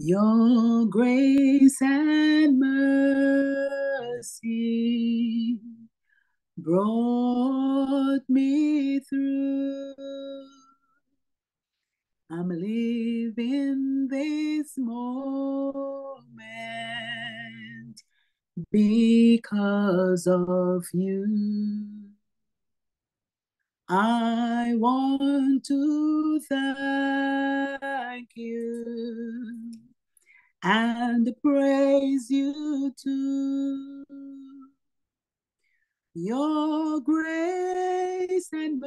Your grace and mercy brought me through. I'm living this moment because of you. I want to thank you and praise you too. Your grace and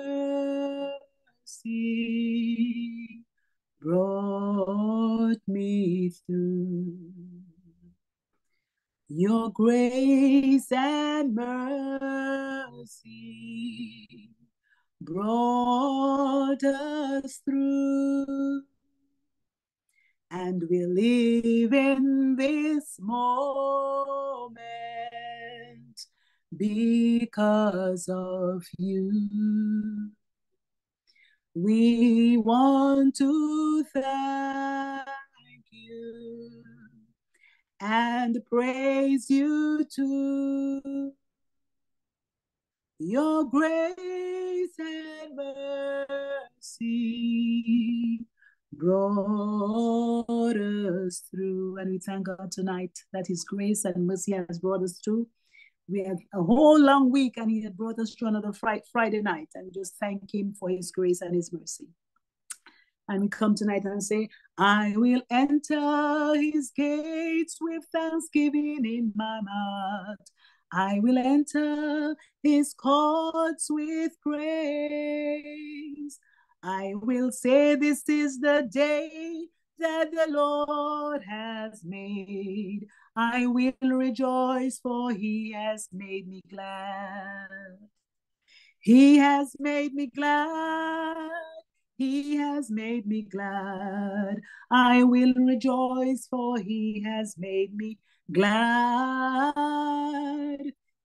mercy brought me through. Your grace and mercy brought us through. And we live in this moment because of you. We want to thank you and praise you too. Your grace and mercy brought us through. And we thank God tonight that His grace and mercy has brought us through. We had a whole long week and He had brought us through another Friday night. And just thank Him for His grace and His mercy. And we come tonight and say, I will enter His gates with thanksgiving in my heart. I will enter his courts with praise. I will say, This is the day that the Lord has made. I will rejoice, for he has made me glad. He has made me glad. He has made me glad. I will rejoice, for he has made me glad.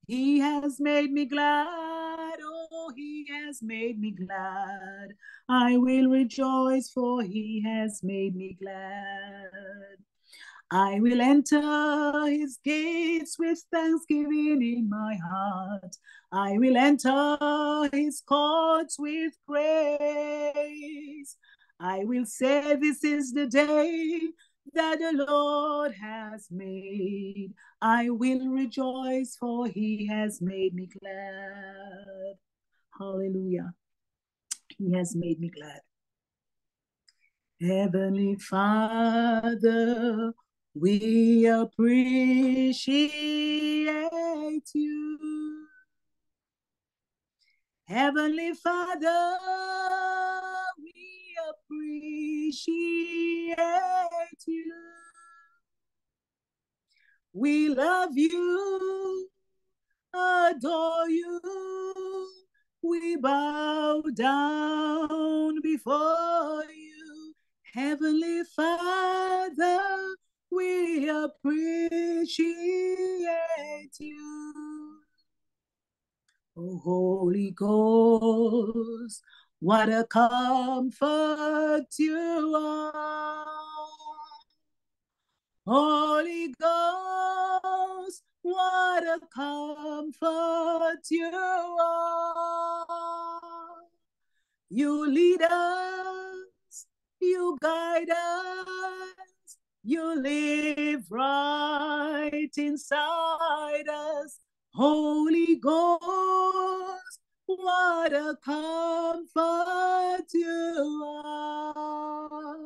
He has made me glad. Oh, he has made me glad. I will rejoice, for he has made me glad. I will enter his gates with thanksgiving in my heart. I will enter his courts with praise. I will say, This is the day that the Lord has made. I will rejoice, for he has made me glad. Hallelujah. He has made me glad. Heavenly Father, we appreciate you. Heavenly Father, appreciate you. We love you, adore you. We bow down before you, Heavenly Father we appreciate you. Oh, Holy Ghost, what a comfort you are. Holy Ghost, what a comfort you are. You lead us, you guide us, you live right inside us, Holy Ghost. What a comfort you are.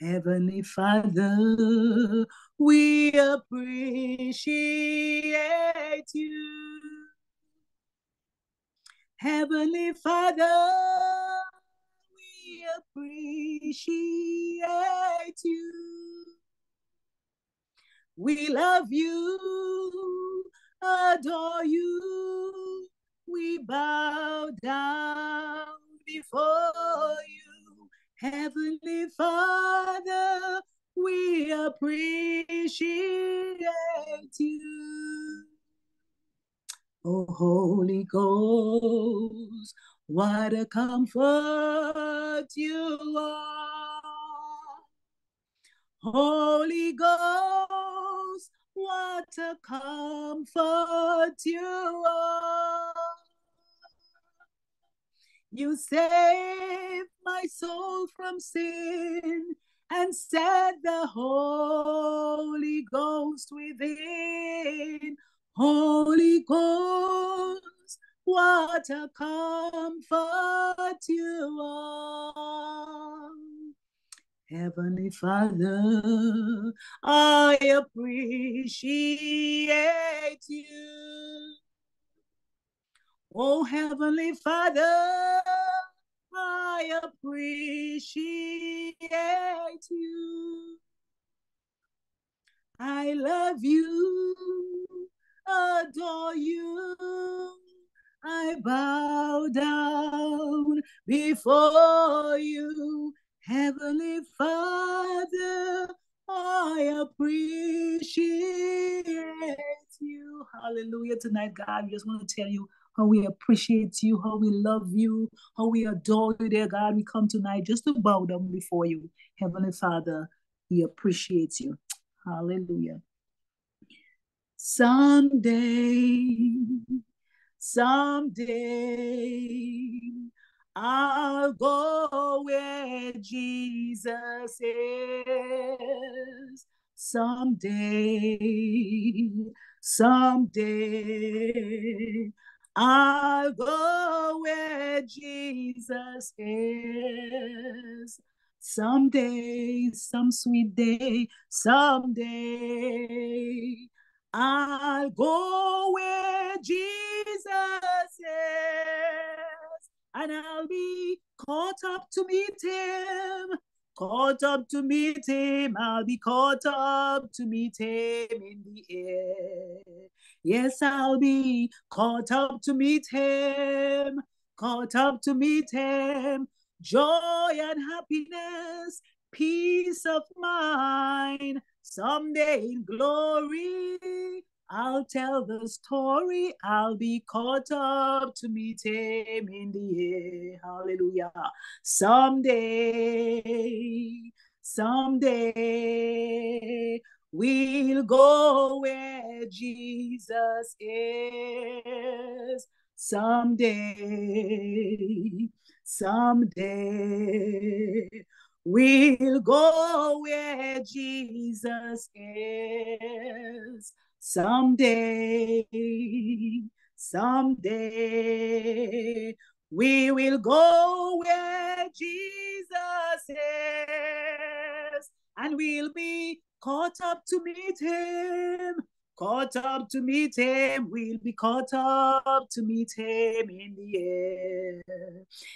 Heavenly Father, we appreciate you. Heavenly Father, we appreciate you. We love you, adore you. We bow down before you, Heavenly Father. We appreciate you. Oh, Holy Ghost, what a comfort you are. Holy Ghost, what a comfort you are. You saved my soul from sin and set the Holy Ghost within. Holy Ghost, what a comfort you are. Heavenly Father, I appreciate you. Oh, Heavenly Father, I appreciate you. I love you, adore you. I bow down before you, Heavenly Father. I appreciate you. Hallelujah. Tonight, God, we just want to tell you how we appreciate you, how we love you, how we adore you, dear God. We come tonight just to bow down before you. Heavenly Father, we appreciate you. Hallelujah. Someday, someday, I'll go where Jesus is. Someday, someday, I'll go where Jesus is. Someday, some sweet day, someday, I'll go where Jesus is, and I'll be caught up to meet him. Caught up to meet him, I'll be caught up to meet him in the air. Yes, I'll be caught up to meet him, caught up to meet him. Joy and happiness, peace of mind. Someday in glory, I'll tell the story. I'll be caught up to meet him in the air. Hallelujah. Someday, someday, we'll go where Jesus is. Someday, someday, we'll go where Jesus is. Someday, someday, we will go where Jesus is, and we'll be caught up to meet him. Caught up to meet him, we'll be caught up to meet him in the air.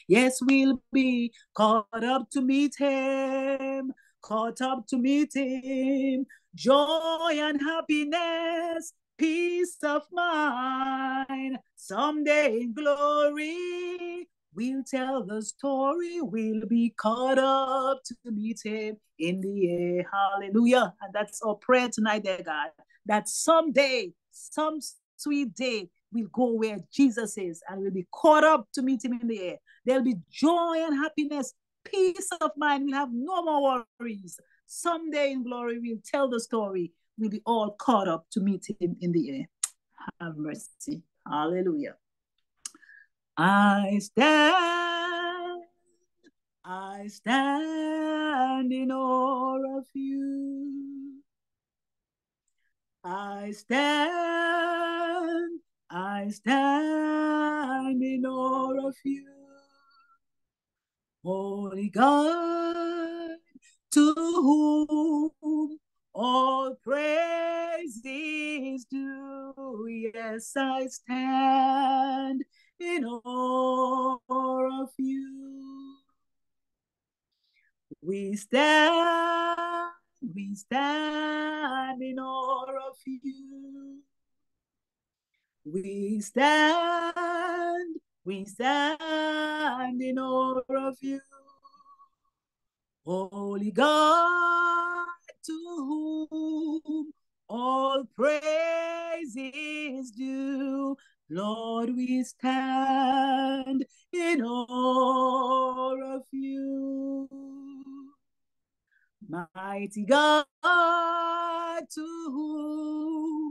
Yes, we'll be caught up to meet him, caught up to meet him. Joy and happiness, peace of mind. Someday in glory, we'll tell the story. We'll be caught up to meet him in the air. Hallelujah. And that's our prayer tonight, dear God, that someday, some sweet day, we'll go where Jesus is and we'll be caught up to meet him in the air. There'll be joy and happiness, peace of mind. We'll have no more worries. Someday in glory, we'll tell the story. We'll be all caught up to meet him in the air. Have mercy. Hallelujah. I stand, I stand in awe of you. I stand, I stand in awe of you. Holy God, to whom all praise is due. Yes, I stand in awe of you. We stand, we stand in awe of you. We stand, we stand in awe of you. Holy God, to whom all praise is due. Lord, we stand in awe of you. Mighty God, to whom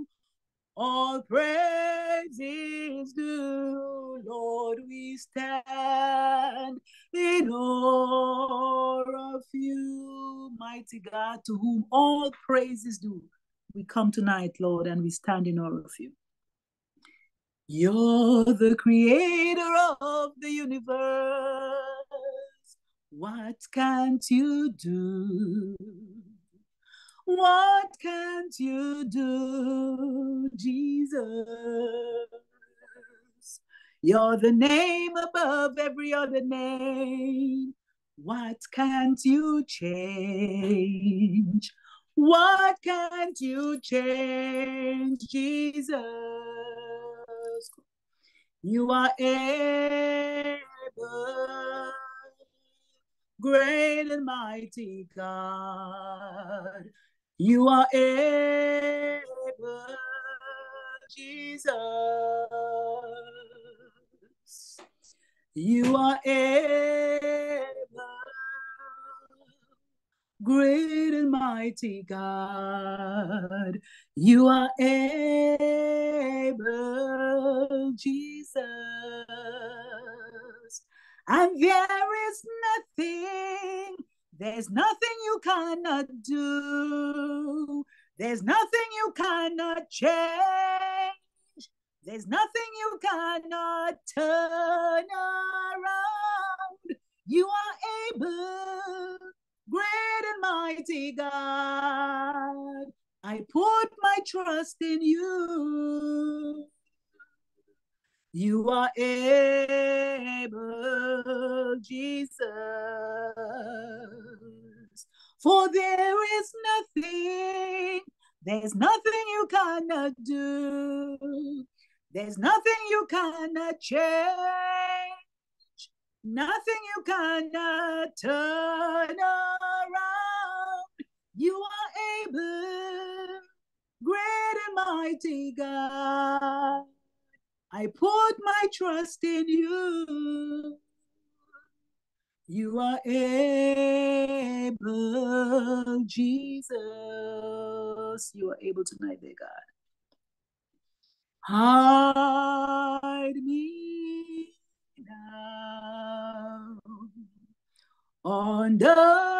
all praise is due, Lord, we stand in awe of you. Mighty God, to whom all praise is due. We come tonight, Lord, and we stand in awe of you. You're the creator of the universe. What can't you do? What can't you do, Jesus? You're the name above every other name. What can't you change? What can't you change, Jesus? You are able, great and mighty God. You are able, Jesus. You are able, great and mighty God. You are able, Jesus. And there is nothing, there's nothing you cannot do. There's nothing you cannot change. There's nothing you cannot turn around. You are able, great and mighty God. I put my trust in you. You are able, Jesus. For there is nothing, there's nothing you cannot do. There's nothing you cannot change. Nothing you cannot turn around. You are able, great and mighty God. I put my trust in you. You are able, Jesus. You are able tonight, dear God. Hide me now under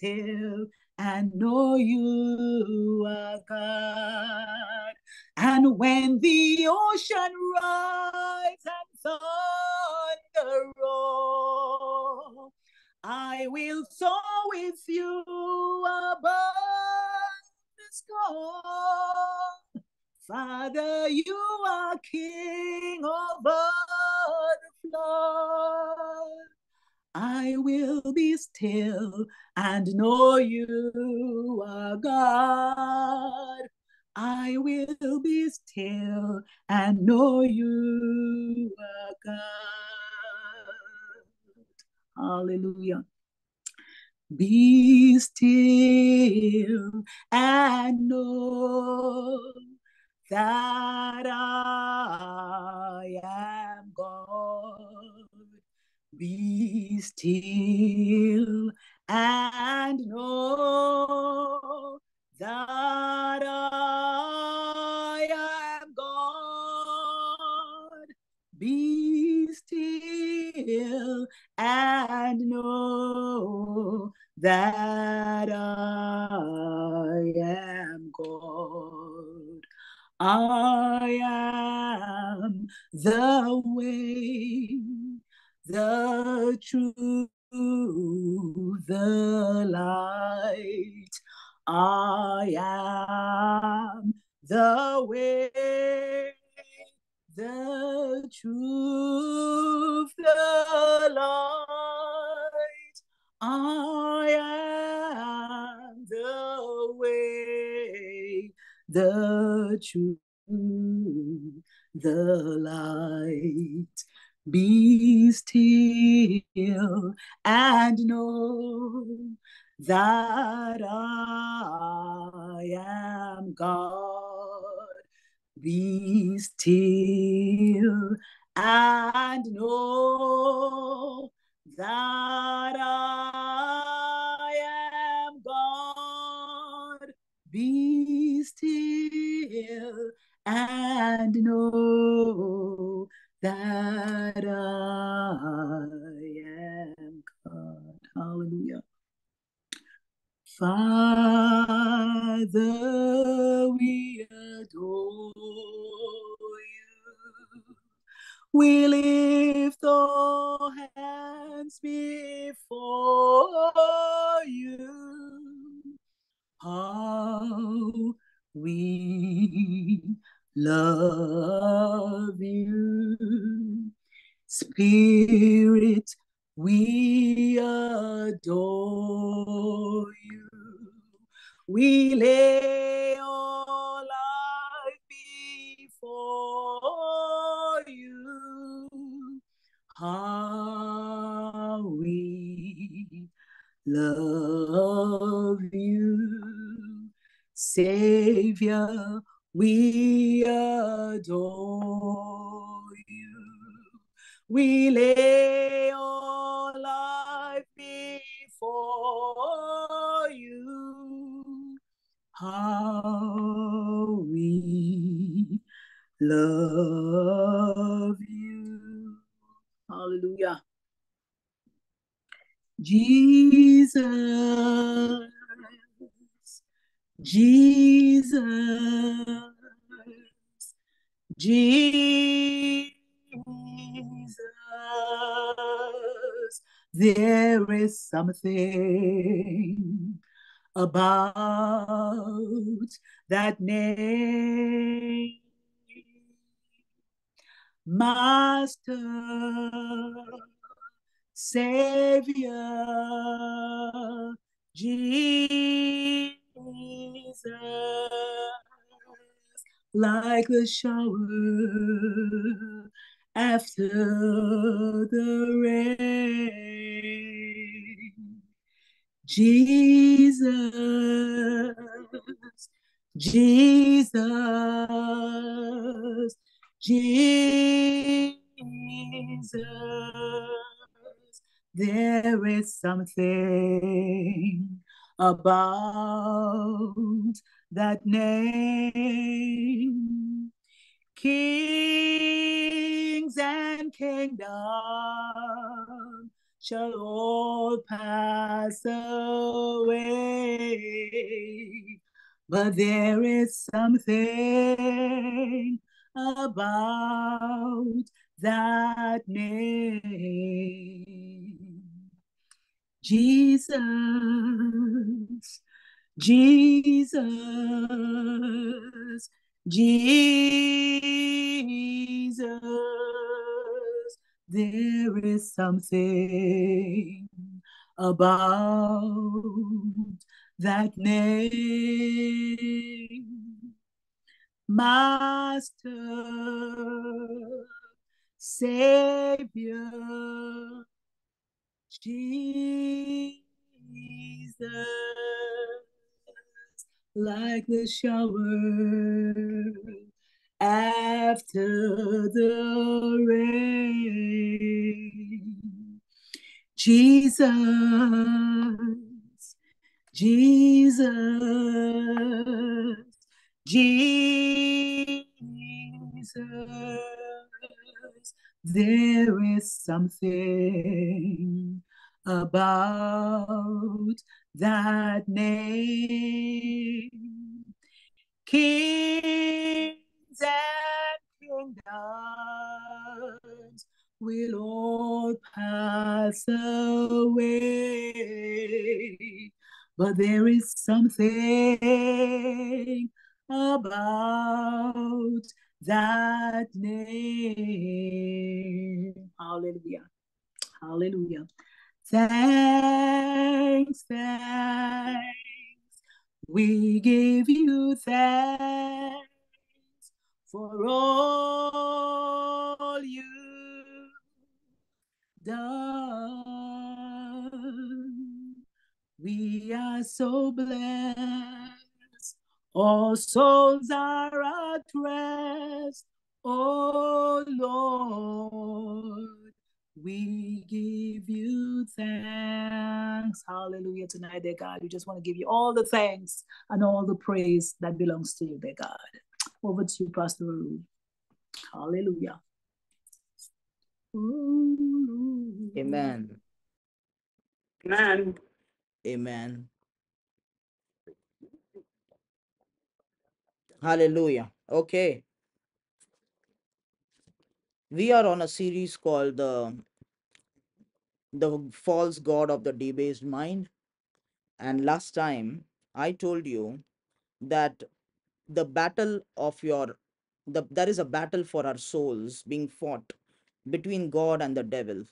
be and know you are God. I will be still and know you are God. Hallelujah. Be still and know that I am God. Be still and know that I am God. Be still and know that I am God. I am the way, the truth, the light. I am the way, the truth, the light. I am the way, the truth, the light. Be still and know that I am God. Be still and know that I am God. Be something about that name. Master, Savior, Jesus, like a shower Jesus, Jesus. There is something about that name. Kings and kingdoms shall all pass away, but there is something about that name. Jesus, Jesus, Jesus, there is something about that name. Master, Savior, Jesus, like the shower after the rain. Jesus, Jesus, Jesus, there is something about that name. Kings and kingdoms will all pass away but there is something about that name. Hallelujah. Hallelujah. Thanks, thanks. We give you thanks for all you done. We are so blessed. All souls are at rest. Oh Lord, we give you thanks. Hallelujah tonight, dear God. We just want to give you all the thanks and all the praise that belongs to you, dear God. Over to you, Pastor Ruth. Hallelujah. Amen. Amen. Amen. Hallelujah. Okay. We are on a series called the the false god of the debased mind. And last time I told you that the battle of your the there is a battle for our souls being fought between God and the devil.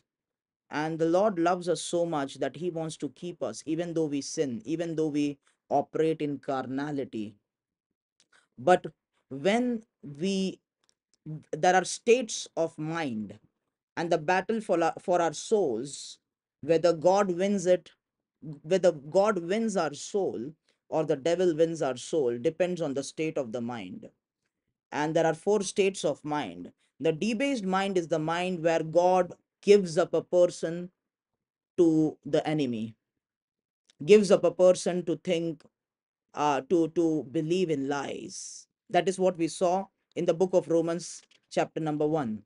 And the Lord loves us so much that He wants to keep us, even though we sin, even though we operate in carnality. But when we there are states of mind and the battle for our, for our souls whether god wins it whether god wins our soul or the devil wins our soul depends on the state of the mind and there are four states of mind the debased mind is the mind where god gives up a person to the enemy gives up a person to think uh, to to believe in lies. That is what we saw in the book of romans chapter number 1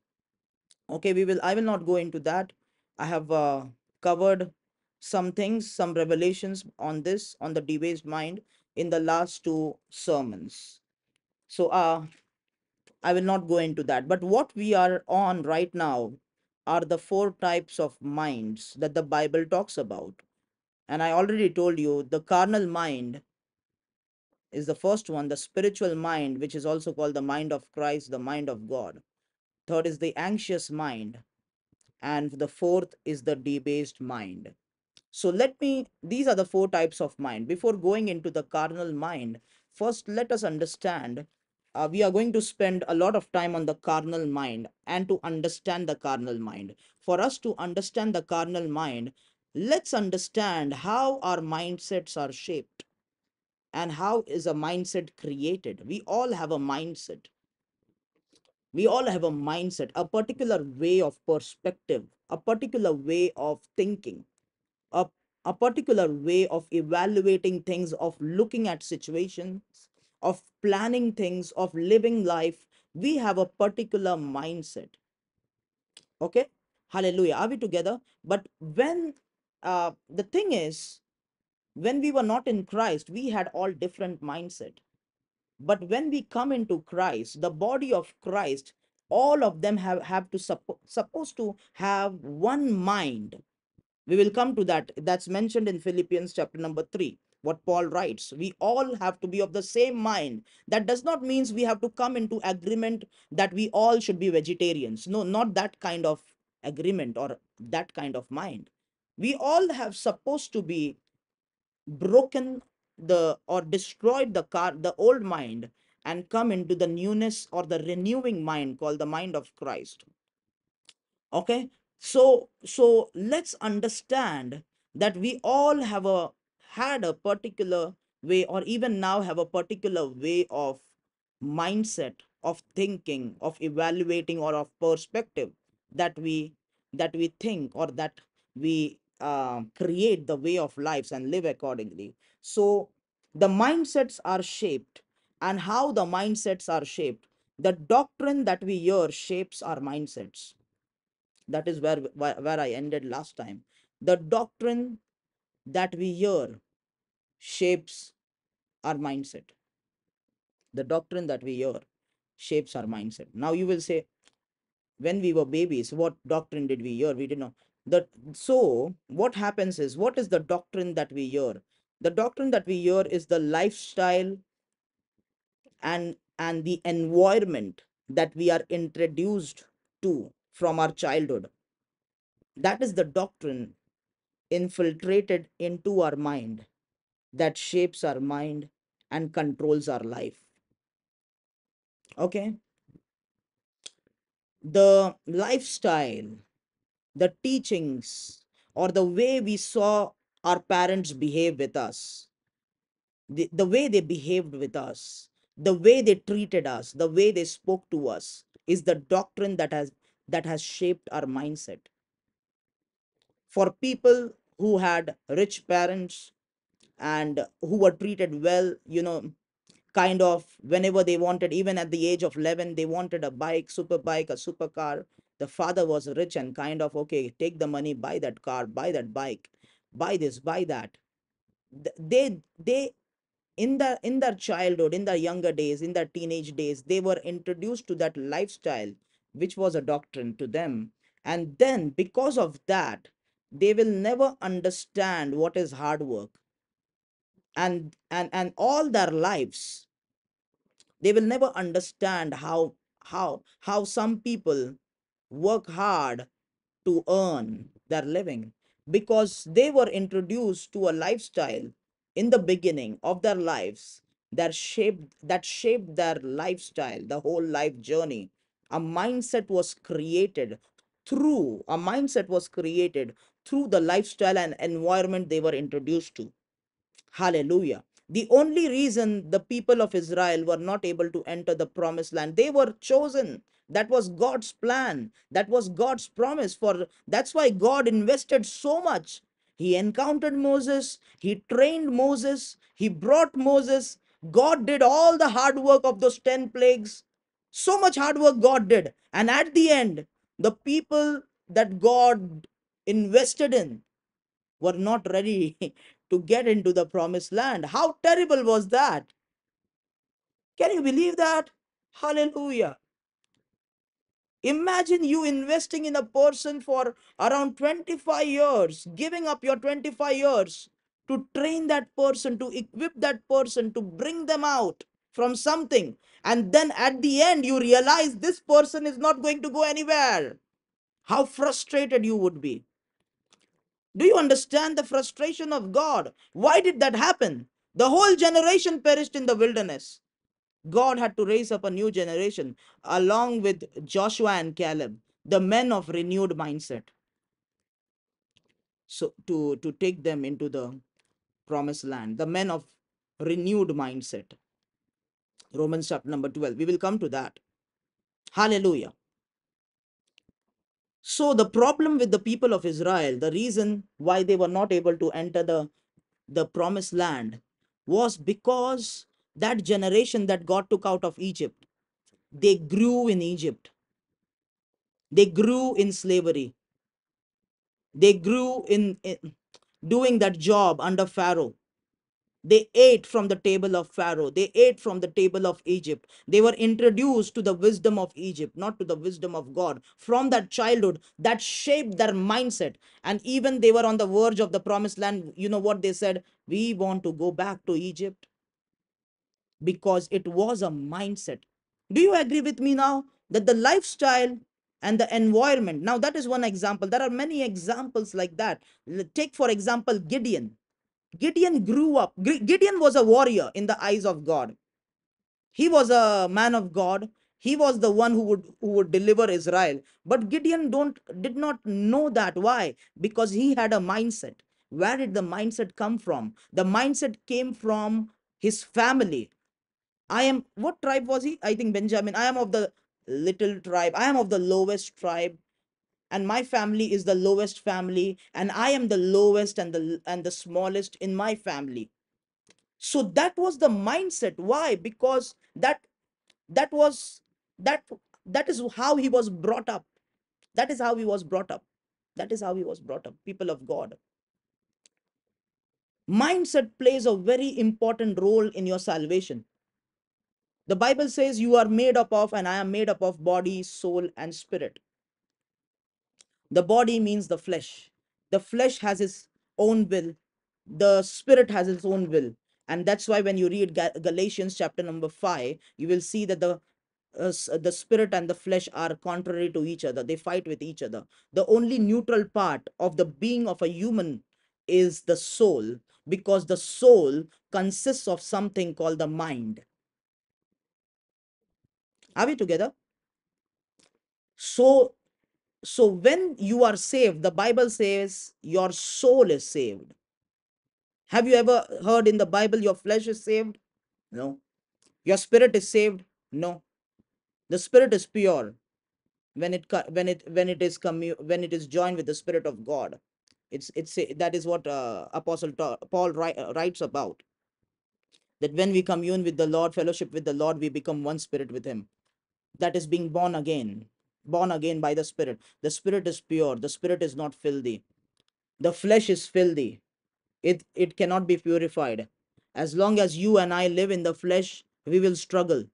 okay we will i will not go into that. I have uh, covered some things some revelations on this on the debased mind in the last two sermons. So uh i will not go into that. But what we are on right now are the four types of minds that the bible talks about. And i already told you the carnal mind is the first one the spiritual mind which is also called the mind of christ the mind of god. Third is the anxious mind. And the fourth is the debased mind. So let me these are the four types of mind. Before going into the carnal mind first let us understand uh, we are going to spend a lot of time on the carnal mind and to understand the carnal mind. For us to understand the carnal mind let's understand how our mindsets are shaped and how is a mindset created. We all have a mindset. We all have a mindset a particular way of perspective a particular way of thinking a, a particular way of evaluating things of looking at situations of planning things of living life we have a particular mindset. Okay? Hallelujah. Are we together? But when uh, the thing is when we were not in christ we had all different mindset. But when we come into christ the body of christ all of them have have to suppo- supposed to have one mind. We will come to that. That's mentioned in philippians chapter number 3 what paul writes we all have to be of the same mind. That does not means we have to come into agreement that we all should be vegetarians. No not that kind of agreement or that kind of mind. We all have supposed to be broken the or destroyed the car the old mind and come into the newness or the renewing mind called the mind of christ. Okay? So so let's understand that we all have a had a particular way or even now have a particular way of mindset of thinking of evaluating or of perspective that we that we think or that we uh, create the way of lives and live accordingly. So the mindsets are shaped and how the mindsets are shaped the doctrine that we hear shapes our mindsets. That is where where, where i ended last time. The doctrine that we hear shapes our mindset. The doctrine that we hear shapes our mindset. Now you will say when we were babies what doctrine did we hear? We didn't know. That so what happens is what is the doctrine that we hear? The doctrine that we hear is the lifestyle and and the environment that we are introduced to from our childhood. That is the doctrine infiltrated into our mind that shapes our mind and controls our life. Okay? The lifestyle the teachings or the way we saw our parents behave with us the, the way they behaved with us the way they treated us the way they spoke to us is the doctrine that has that has shaped our mindset. For people who had rich parents and who were treated well you know kind of whenever they wanted even at the age of 11 they wanted a bike super bike a supercar the father was rich and kind of okay take the money buy that car buy that bike buy this buy that. They they in the in their childhood in their younger days in their teenage days they were introduced to that lifestyle which was a doctrine to them. And then because of that they will never understand what is hard work. And and and all their lives they will never understand how how how some people work hard to earn their living because they were introduced to a lifestyle in the beginning of their lives that shaped that shaped their lifestyle the whole life journey. A mindset was created through a mindset was created through the lifestyle and environment they were introduced to Hallelujah. The only reason the people of Israel were not able to enter the promised land, they were chosen. That was God's plan. That was God's promise for that's why God invested so much. He encountered Moses, he trained Moses, he brought Moses. God did all the hard work of those 10 plagues. So much hard work God did. And at the end, the people that God invested in were not ready to get into the promised land. How terrible was that? Can you believe that? Hallelujah. Imagine you investing in a person for around 25 years, giving up your 25 years to train that person, to equip that person, to bring them out from something. And then at the end, you realize this person is not going to go anywhere. How frustrated you would be. Do you understand the frustration of God? Why did that happen? The whole generation perished in the wilderness. God had to raise up a new generation along with Joshua and Caleb, the men of renewed mindset. So to, to take them into the promised land, the men of renewed mindset. Romans chapter number 12. We will come to that. Hallelujah. So the problem with the people of Israel, the reason why they were not able to enter the, the promised land was because that generation that God took out of Egypt, they grew in Egypt. They grew in slavery. They grew in, in doing that job under Pharaoh. They ate from the table of Pharaoh. They ate from the table of Egypt. They were introduced to the wisdom of Egypt, not to the wisdom of God. From that childhood, that shaped their mindset. And even they were on the verge of the promised land. You know what they said? We want to go back to Egypt because it was a mindset. Do you agree with me now that the lifestyle and the environment, now that is one example. There are many examples like that. Take, for example, Gideon. Gideon grew up. Gideon was a warrior in the eyes of God. He was a man of God. He was the one who would who would deliver Israel. But Gideon don't did not know that. Why? Because he had a mindset. Where did the mindset come from? The mindset came from his family. I am what tribe was he? I think Benjamin. I am of the little tribe. I am of the lowest tribe and my family is the lowest family and i am the lowest and the and the smallest in my family. So that was the mindset. Why? Because that that was that that is how he was brought up. That is how he was brought up. That is how he was brought up people of god. Mindset plays a very important role in your salvation. The bible says you are made up of and i am made up of body soul and spirit the body means the flesh. The flesh has its own will. The spirit has its own will. And that's why when you read Ga- galatians chapter number 5 you will see that the uh, the spirit and the flesh are contrary to each other. They fight with each other. The only neutral part of the being of a human is the soul because the soul consists of something called the mind. Are we together? So so when you are saved the bible says your soul is saved. Have you ever heard in the bible your flesh is saved? No. Your spirit is saved? No. The spirit is pure when it when it when it is commu- when it is joined with the spirit of god. It's it's that is what uh, apostle paul uh, writes about. That when we commune with the lord fellowship with the lord we become one spirit with him. That is being born again born again by the spirit. The spirit is pure. The spirit is not filthy. The flesh is filthy. It it cannot be purified. As long as you and i live in the flesh we will struggle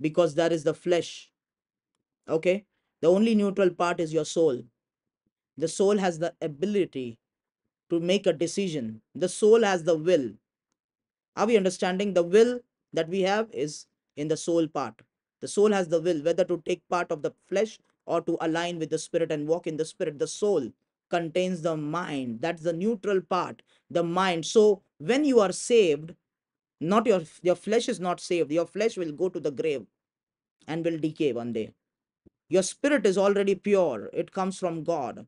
because that is the flesh. Okay? The only neutral part is your soul. The soul has the ability to make a decision. The soul has the will. Are we understanding? The will that we have is in the soul part the soul has the will whether to take part of the flesh or to align with the spirit and walk in the spirit. The soul contains the mind. That's the neutral part the mind. So when you are saved not your your flesh is not saved. Your flesh will go to the grave and will decay one day. Your spirit is already pure. It comes from god.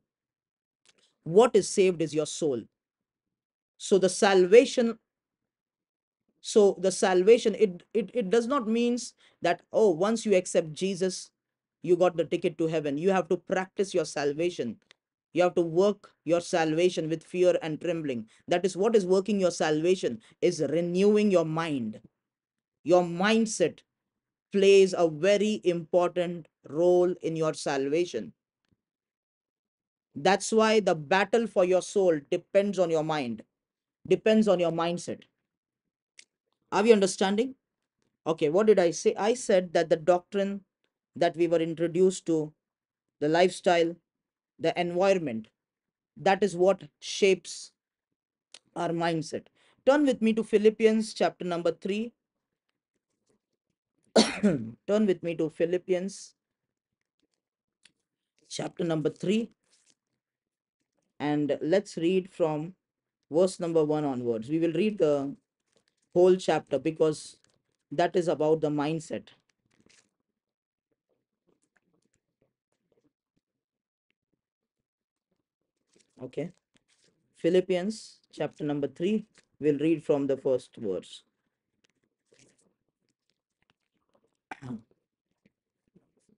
What is saved is your soul. So the salvation so the salvation it, it it does not means that oh once you accept jesus you got the ticket to heaven. You have to practice your salvation. You have to work your salvation with fear and trembling. That is what is working your salvation is renewing your mind. Your mindset plays a very important role in your salvation. That's why the battle for your soul depends on your mind depends on your mindset are we understanding? Okay what did i say? I said that the doctrine that we were introduced to the lifestyle the environment that is what shapes our mindset. Turn with me to philippians chapter number 3 turn with me to philippians chapter number 3 and let's read from verse number 1 onwards. We will read the whole chapter because that is about the mindset. Okay. Philippians chapter number 3 we'll read from the first verse.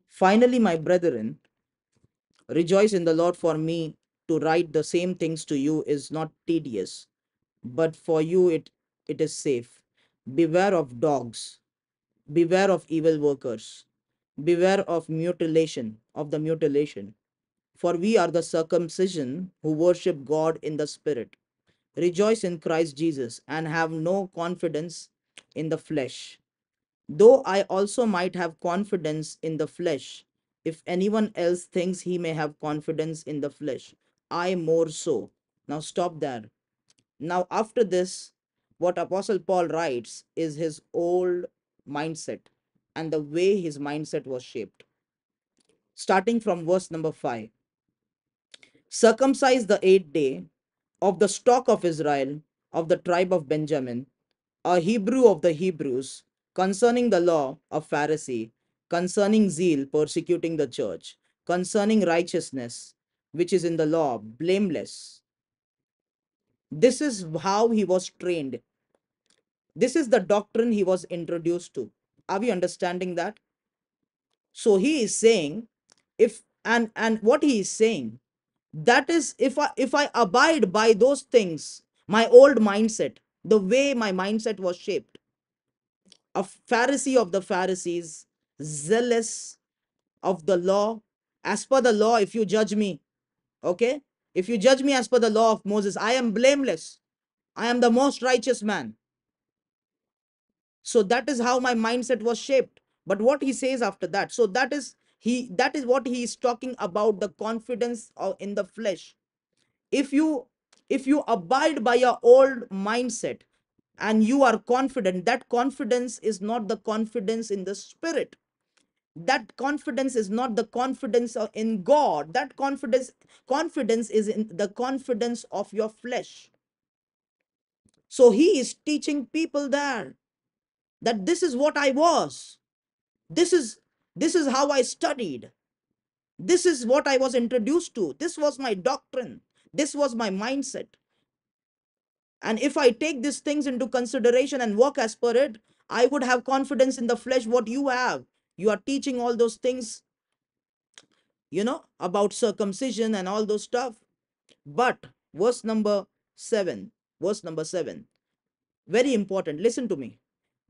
Finally my brethren rejoice in the lord for me to write the same things to you is not tedious but for you it it is safe. Beware of dogs. Beware of evil workers. Beware of mutilation of the mutilation. For we are the circumcision who worship god in the spirit. Rejoice in christ jesus and have no confidence in the flesh. Though i also might have confidence in the flesh if anyone else thinks he may have confidence in the flesh i more so. Now stop there. Now after this what apostle paul writes is his old mindset and the way his mindset was shaped. Starting from verse number 5 circumcise the eighth day of the stock of israel of the tribe of benjamin a hebrew of the hebrews concerning the law of pharisee concerning zeal persecuting the church concerning righteousness which is in the law blameless this is how he was trained. This is the doctrine he was introduced to. Are we understanding that? So he is saying if and and what he is saying that is if i if i abide by those things my old mindset the way my mindset was shaped a pharisee of the pharisees zealous of the law as per the law if you judge me okay if you judge me as per the law of moses i am blameless. I am the most righteous man. So that is how my mindset was shaped. But what he says after that so that is he that is what he is talking about the confidence in the flesh. If you if you abide by your old mindset and you are confident, that confidence is not the confidence in the spirit. That confidence is not the confidence in God. That confidence, confidence is in the confidence of your flesh. So he is teaching people there that this is what I was. This is this is how I studied. This is what I was introduced to. This was my doctrine. This was my mindset. And if I take these things into consideration and work as per it, I would have confidence in the flesh what you have. You are teaching all those things, you know, about circumcision and all those stuff. But verse number seven, verse number seven, very important. Listen to me.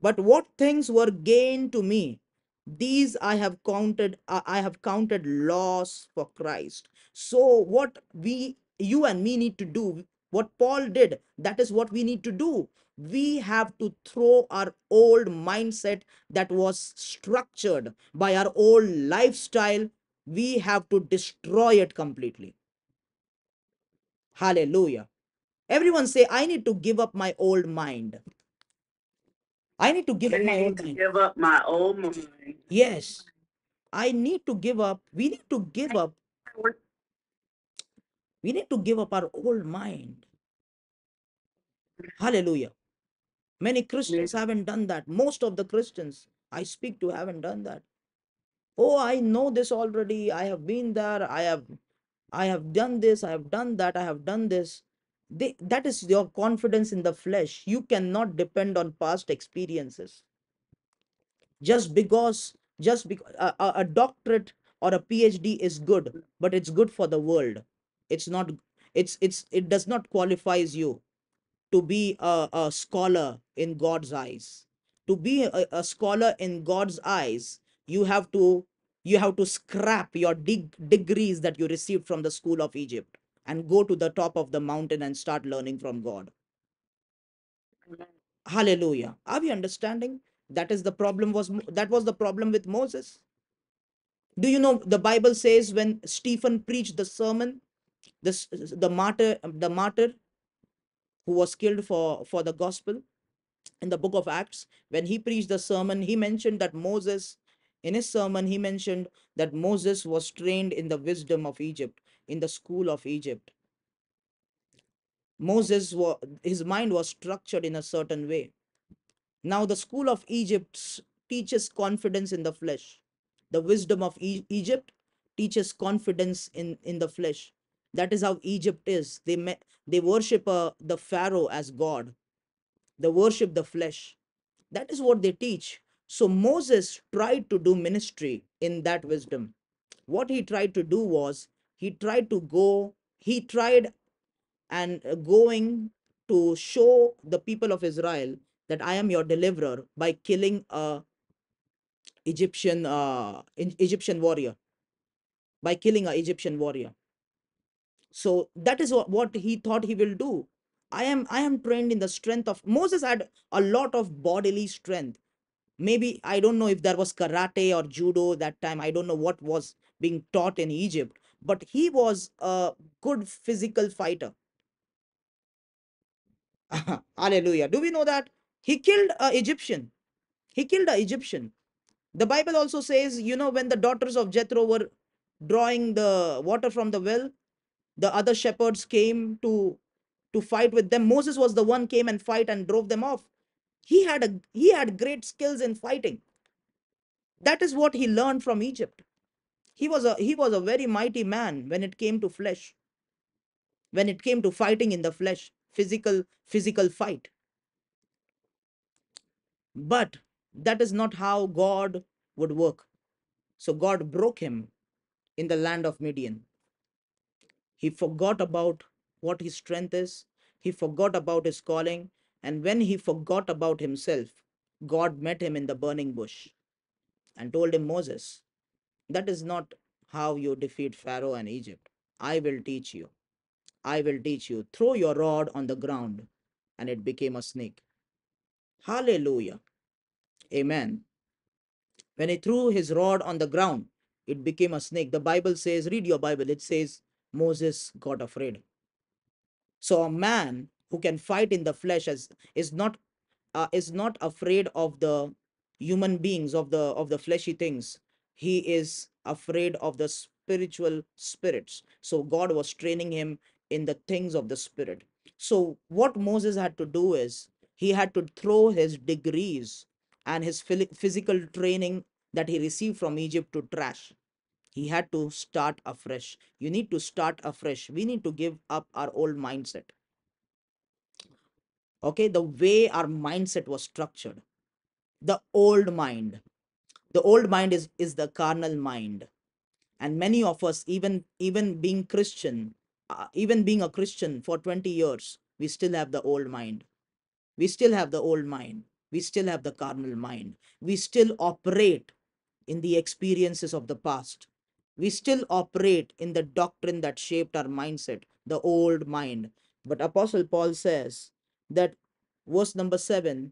But what things were gained to me, these I have counted, uh, I have counted loss for Christ. So what we, you and me need to do, what Paul did, that is what we need to do. We have to throw our old mindset that was structured by our old lifestyle. We have to destroy it completely. Hallelujah. Everyone say, I need to give up my old mind. I need to give I up my need old to mind. give up my old mind. Yes, I need to give up. We need to give up. We need to give up our old mind. Hallelujah. Many Christians haven't done that. Most of the Christians I speak to haven't done that. Oh, I know this already. I have been there. I have I have done this. I have done that. I have done this. They, that is your confidence in the flesh. You cannot depend on past experiences. just because just because a, a a doctorate or a phd is good but it's good for the world it's not it's it's it does not qualifies you to be a, a scholar in god's eyes. To be a, a scholar in god's eyes you have to you have to scrap your degrees that you received from the school of egypt and go to the top of the mountain and start learning from god. Hallelujah. Are we understanding? That is the problem was that was the problem with moses? Do you know the bible says when stephen preached the sermon this the martyr the martyr who was killed for for the gospel in the book of acts when he preached the sermon he mentioned that moses in his sermon he mentioned that moses was trained in the wisdom of egypt in the school of egypt moses was his mind was structured in a certain way Now, the school of Egypt teaches confidence in the flesh. The wisdom of E- Egypt teaches confidence in, in the flesh. That is how Egypt is. They, me- they worship uh, the Pharaoh as God, they worship the flesh. That is what they teach. So, Moses tried to do ministry in that wisdom. What he tried to do was he tried to go, he tried and uh, going to show the people of Israel that I am your deliverer by killing a Egyptian uh, Egyptian warrior by killing a Egyptian warrior. So that is what, what he thought he will do. I am I am trained in the strength of Moses had a lot of bodily strength. Maybe I don't know if there was karate or judo that time. I don't know what was being taught in Egypt, but he was a good physical fighter Hallelujah. Do we know that? He killed a Egyptian. He killed a Egyptian. The Bible also says, you know, when the daughters of Jethro were drawing the water from the well, the other shepherds came to to fight with them. Moses was the one came and fight and drove them off. He had a he had great skills in fighting. That is what he learned from Egypt. He was a he was a very mighty man when it came to flesh, when it came to fighting in the flesh, physical physical fight. But that is not how God would work. So God broke him in the land of Midian. He forgot about what his strength is, he forgot about his calling. And when he forgot about himself, God met him in the burning bush and told him, Moses, that is not how you defeat Pharaoh and Egypt. I will teach you. I will teach you. Throw your rod on the ground. And it became a snake. Hallelujah. Amen. When he threw his rod on the ground, it became a snake. The Bible says, read your Bible, it says Moses got afraid. So a man who can fight in the flesh is, is not uh, is not afraid of the human beings of the of the fleshy things. He is afraid of the spiritual spirits. So God was training him in the things of the spirit. So what Moses had to do is he had to throw his degrees and his physical training that he received from Egypt to trash he had to start afresh. You need to start afresh. We need to give up our old mindset. Okay? The way our mindset was structured. The old mind. The old mind is is the carnal mind. And many of us even even being christian uh, even being a christian for 20 years we still have the old mind. We still have the old mind. We still have the carnal mind. We still operate in the experiences of the past we still operate in the doctrine that shaped our mindset the old mind. But apostle paul says that verse number 7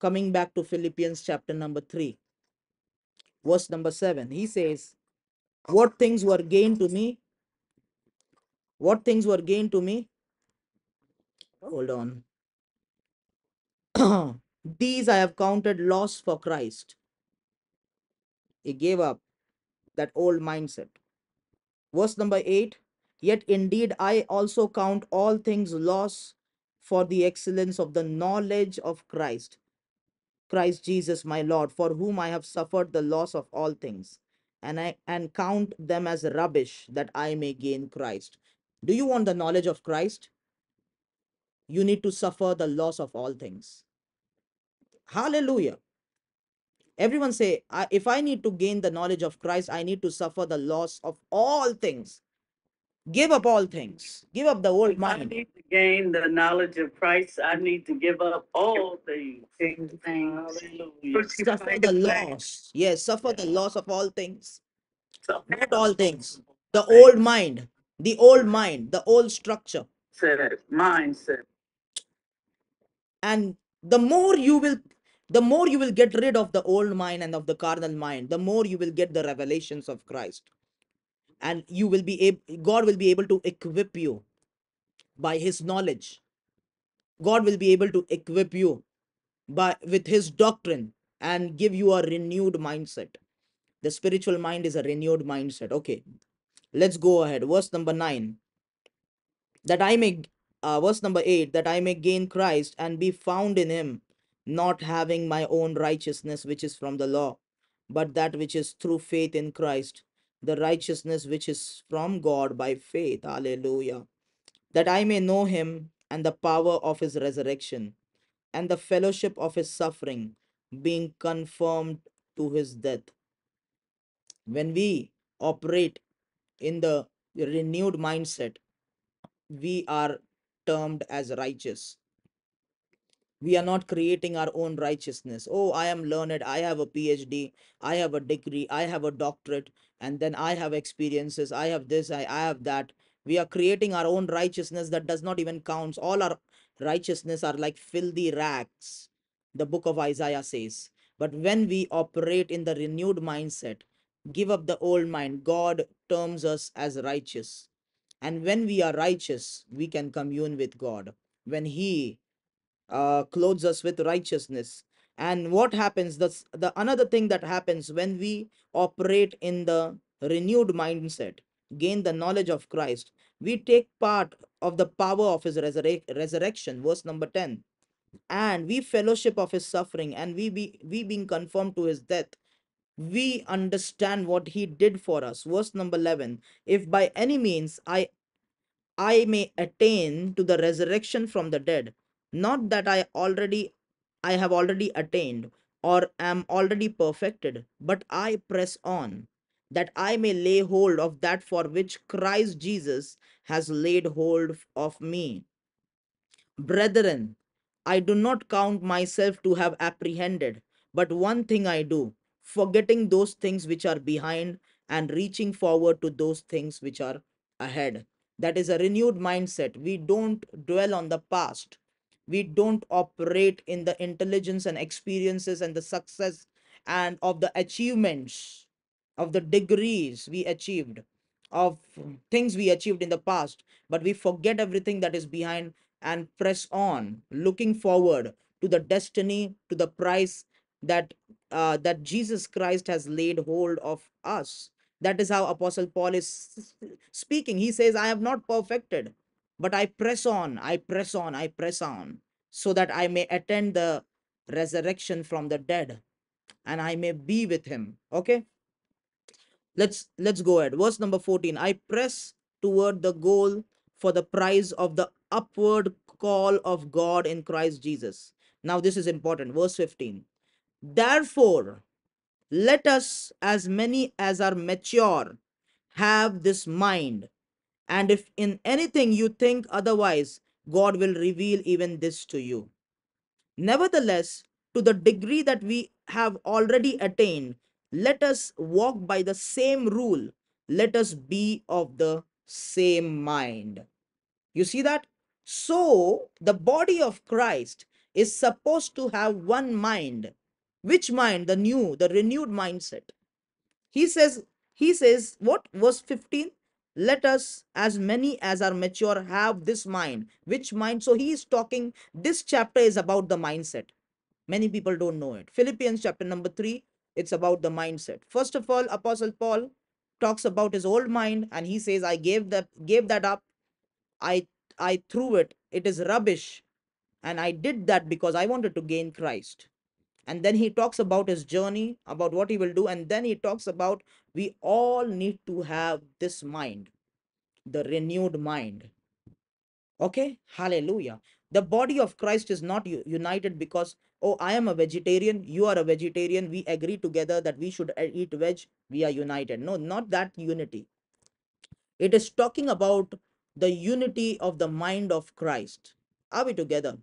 coming back to philippians chapter number 3 verse number 7 he says what things were gained to me what things were gained to me hold on. These i have counted loss for christ. He gave up that old mindset. Verse number 8 yet indeed i also count all things loss for the excellence of the knowledge of christ christ jesus my lord for whom i have suffered the loss of all things and i and count them as rubbish that i may gain christ. Do you want the knowledge of christ? You need to suffer the loss of all things. Hallelujah everyone say I, if i need to gain the knowledge of christ i need to suffer the loss of all things. Give up all things. Give up the old mind. I need to gain the knowledge of Christ. I need to give up all things. Hallelujah. suffer the loss. Yes suffer the loss of all things. Not all things. the old mind. the old mind. The old structure. Mindset, mindset. and the more you will the more you will get rid of the old mind and of the carnal mind the more you will get the revelations of christ. And you will be able god will be able to equip you by his knowledge. God will be able to equip you by with his doctrine and give you a renewed mindset. The spiritual mind is a renewed mindset. Okay let's go ahead. Verse number 9 that I may, uh, verse number 8, that I may gain Christ and be found in him, not having my own righteousness which is from the law, but that which is through faith in Christ, the righteousness which is from God by faith. Alleluia. That I may know him and the power of his resurrection and the fellowship of his suffering, being confirmed to his death. When we operate in the renewed mindset, we are termed as righteous. We are not creating our own righteousness. Oh, I am learned. I have a PhD. I have a degree. I have a doctorate. And then I have experiences. I have this. I, I have that. We are creating our own righteousness that does not even count. All our righteousness are like filthy rags, the book of Isaiah says. But when we operate in the renewed mindset, give up the old mind, God terms us as righteous and when we are righteous we can commune with god when he uh, clothes us with righteousness and what happens the, the another thing that happens when we operate in the renewed mindset gain the knowledge of christ we take part of the power of his resurrec- resurrection verse number 10 and we fellowship of his suffering and we be we being conformed to his death we understand what he did for us verse number 11 if by any means i I may attain to the resurrection from the dead. Not that I already I have already attained or am already perfected, but I press on, that I may lay hold of that for which Christ Jesus has laid hold of me. Brethren, I do not count myself to have apprehended, but one thing I do, forgetting those things which are behind and reaching forward to those things which are ahead. That is a renewed mindset. We don't dwell on the past. We don't operate in the intelligence and experiences and the success and of the achievements of the degrees we achieved. of things we achieved in the past, but we forget everything that is behind and press on, looking forward to the destiny, to the price that uh, that Jesus Christ has laid hold of us. That is how Apostle Paul is speaking. He says, I have not perfected, but I press on, I press on, I press on, so that I may attend the resurrection from the dead and I may be with him. Okay? Let's let's go ahead. Verse number 14 i press toward the goal for the prize of the upward call of god in christ jesus. Now this is important. Verse 15 therefore let us as many as are mature have this mind and if in anything you think otherwise god will reveal even this to you Nevertheless, to the degree that we have already attained, let us walk by the same rule. Let us be of the same mind. You see that? So, the body of Christ is supposed to have one mind. Which mind? The new, the renewed mindset. He says, he says, what? Verse 15 let us as many as are mature have this mind. Which mind? So he is talking this chapter is about the mindset. Many people don't know it. Philippians chapter number 3 it's about the mindset. First of all apostle paul talks about his old mind and he says i gave that gave that up. I i threw it. It is rubbish. And i did that because i wanted to gain christ. And then he talks about his journey about what he will do. And then he talks about we all need to have this mind the renewed mind. Okay? Hallelujah. The body of christ is not united because oh i am a vegetarian you are a vegetarian we agree together that we should uh, eat veg we are united. No not that unity. It is talking about the unity of the mind of christ. Are we together?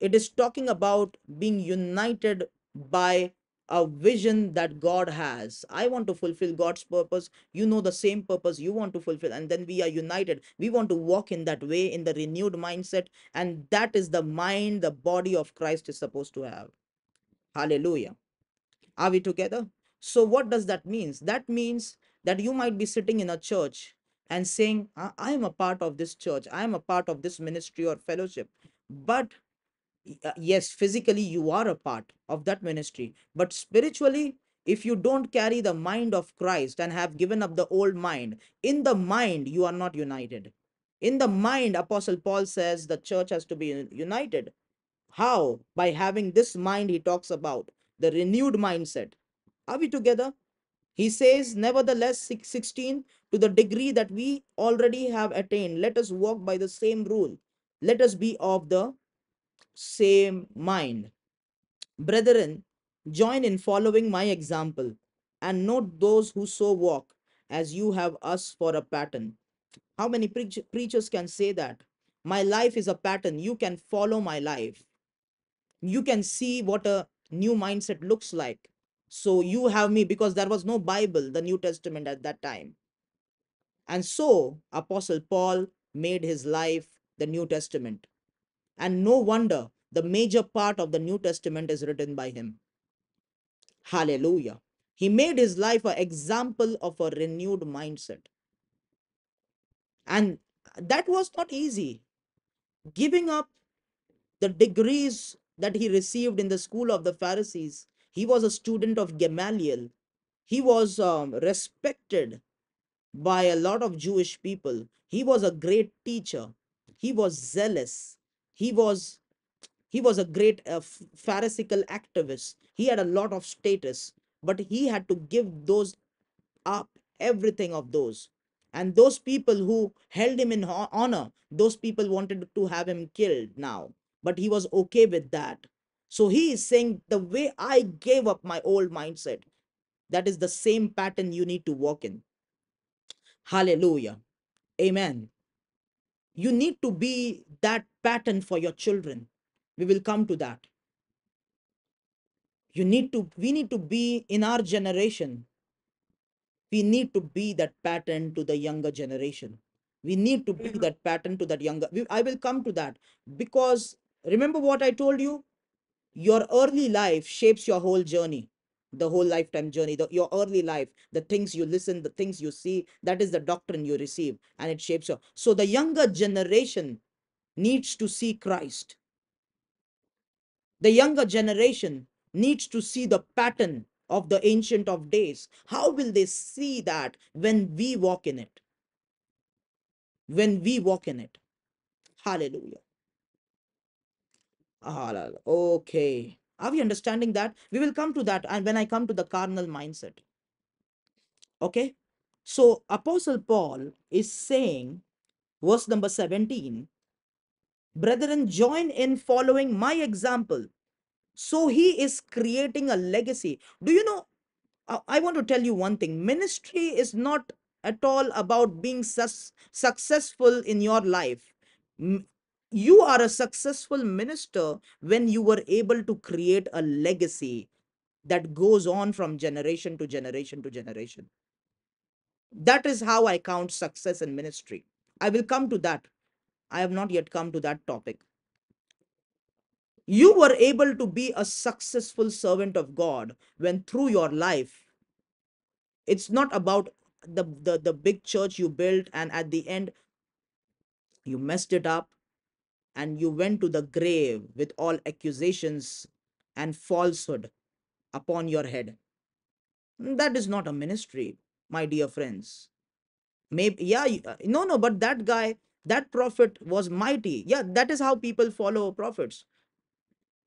It is talking about being united by a vision that God has. I want to fulfill God's purpose. You know the same purpose you want to fulfill, and then we are united. We want to walk in that way, in the renewed mindset, and that is the mind the body of Christ is supposed to have. Hallelujah. Are we together? So, what does that mean? That means that you might be sitting in a church and saying, I am a part of this church, I am a part of this ministry or fellowship. But Uh, yes physically you are a part of that ministry but spiritually if you don't carry the mind of christ and have given up the old mind in the mind you are not united. In the mind apostle paul says the church has to be united. How? By having this mind he talks about the renewed mindset. Are we together? He says nevertheless six- 16 to the degree that we already have attained let us walk by the same rule. Let us be of the same mind. Brethren, join in following my example and note those who so walk as you have us for a pattern. How many preach- preachers can say that? My life is a pattern. You can follow my life. You can see what a new mindset looks like. So you have me because there was no Bible, the New Testament at that time. And so Apostle Paul made his life the New Testament. And no wonder the major part of the New Testament is written by him. Hallelujah. He made his life an example of a renewed mindset. And that was not easy. Giving up the degrees that he received in the school of the Pharisees, he was a student of Gamaliel. He was um, respected by a lot of Jewish people. He was a great teacher. He was zealous. He was he was a great uh, pharisaical activist. He had a lot of status but he had to give those up everything of those. And those people who held him in honor those people wanted to have him killed now. But he was okay with that. So he is saying the way i gave up my old mindset that is the same pattern you need to walk in. Hallelujah. Amen you need to be that pattern for your children. We will come to that. You need to we need to be in our generation. We need to be that pattern to the younger generation. We need to be that pattern to that younger i will come to that. Because remember what i told you? Your early life shapes your whole journey the whole lifetime journey the, your early life the things you listen the things you see that is the doctrine you receive and it shapes you. So the younger generation needs to see christ. The younger generation needs to see the pattern of the ancient of days. How will they see that when we walk in it? When we walk in it. Hallelujah. Hallelujah. okay are we understanding that? We will come to that and when i come to the carnal mindset. Okay? So apostle paul is saying verse number 17 brethren join in following my example. So he is creating a legacy. Do you know I want to tell you one thing. Ministry is not at all about being successful in your life. You are a successful minister when you were able to create a legacy that goes on from generation to generation to generation. That is how I count success in ministry. I will come to that. I have not yet come to that topic. You were able to be a successful servant of God when through your life it's not about the, the the big church you built and at the end you messed it up and you went to the grave with all accusations and falsehood upon your head. That is not a ministry my dear friends. Maybe yeah uh, no no but that guy that prophet was mighty. Yeah that is how people follow prophets.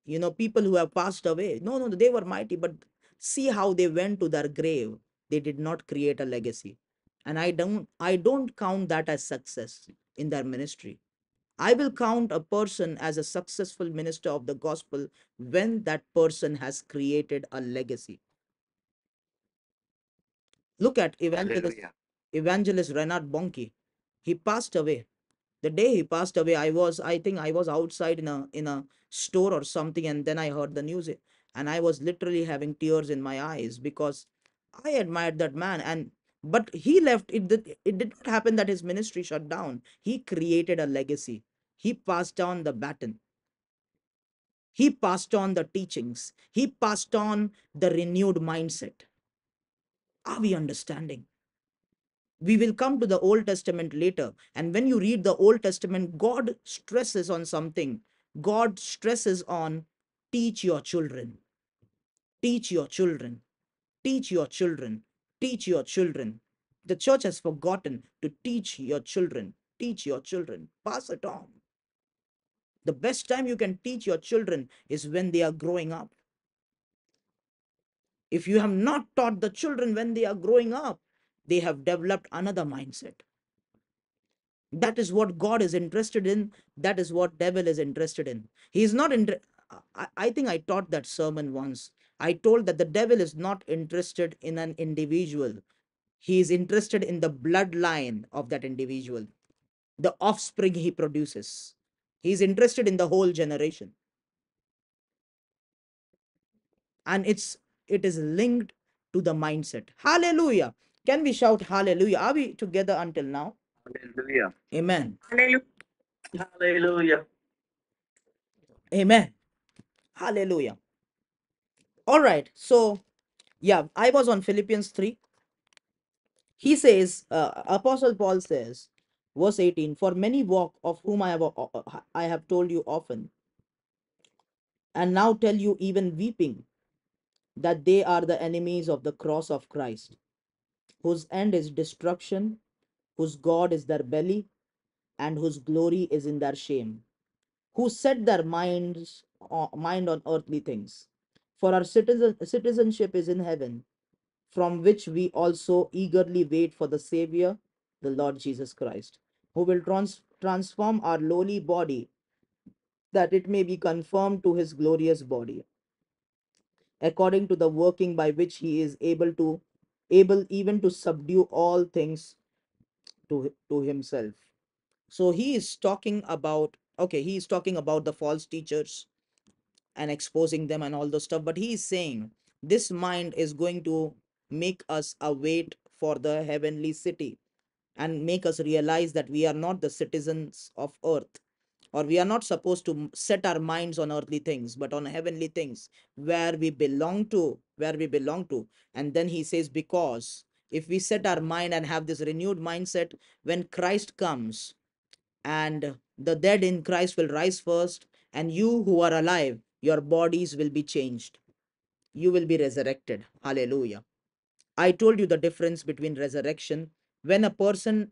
You know people who have passed away. No no they were mighty but see how they went to their grave. They did not create a legacy. And i don't i don't count that as success in their ministry i will count a person as a successful minister of the gospel when that person has created a legacy. Look at evangelist Hallelujah. evangelist Reinhard Bonnke he passed away. The day he passed away i was i think i was outside in a in a store or something and then i heard the news and i was literally having tears in my eyes because i admired that man and but he left it did, it did not happen that his ministry shut down. He created a legacy he passed on the baton. He passed on the teachings. He passed on the renewed mindset. Are we understanding? We will come to the old testament later and when you read the old testament god stresses on something. God stresses on teach your children. Teach your children. Teach your children. Teach your children. The church has forgotten to teach your children. Teach your children. Pass it on the best time you can teach your children is when they are growing up. If you have not taught the children when they are growing up they have developed another mindset. That is what god is interested in. That is what devil is interested in. He is not inter- I, I think i taught that sermon once. I told that the devil is not interested in an individual. He is interested in the bloodline of that individual. The offspring he produces he is interested in the whole generation. And it's it is linked to the mindset. Hallelujah. Can we shout hallelujah? Are we together until now? Hallelujah. amen. Hallelujah. Hallelujah. amen. Hallelujah. All right. So yeah i was on philippians 3 he says uh, apostle paul says verse 18 for many walk of whom i have uh, uh, i have told you often and now tell you even weeping that they are the enemies of the cross of christ whose end is destruction whose god is their belly and whose glory is in their shame who set their minds uh, mind on earthly things. For our citizen, citizenship is in heaven from which we also eagerly wait for the Savior, the Lord Jesus Christ, who will trans- transform our lowly body that it may be conformed to his glorious body, according to the working by which he is able to able even to subdue all things to, to himself. So he is talking about okay, he is talking about the false teachers and exposing them and all those stuff, but he is saying this mind is going to make us await for the heavenly city and make us realize that we are not the citizens of earth or we are not supposed to set our minds on earthly things but on heavenly things where we belong to where we belong to. And then he says because if we set our mind and have this renewed mindset when christ comes and the dead in christ will rise first and you who are alive your bodies will be changed. You will be resurrected. Hallelujah. I told you the difference between resurrection when a person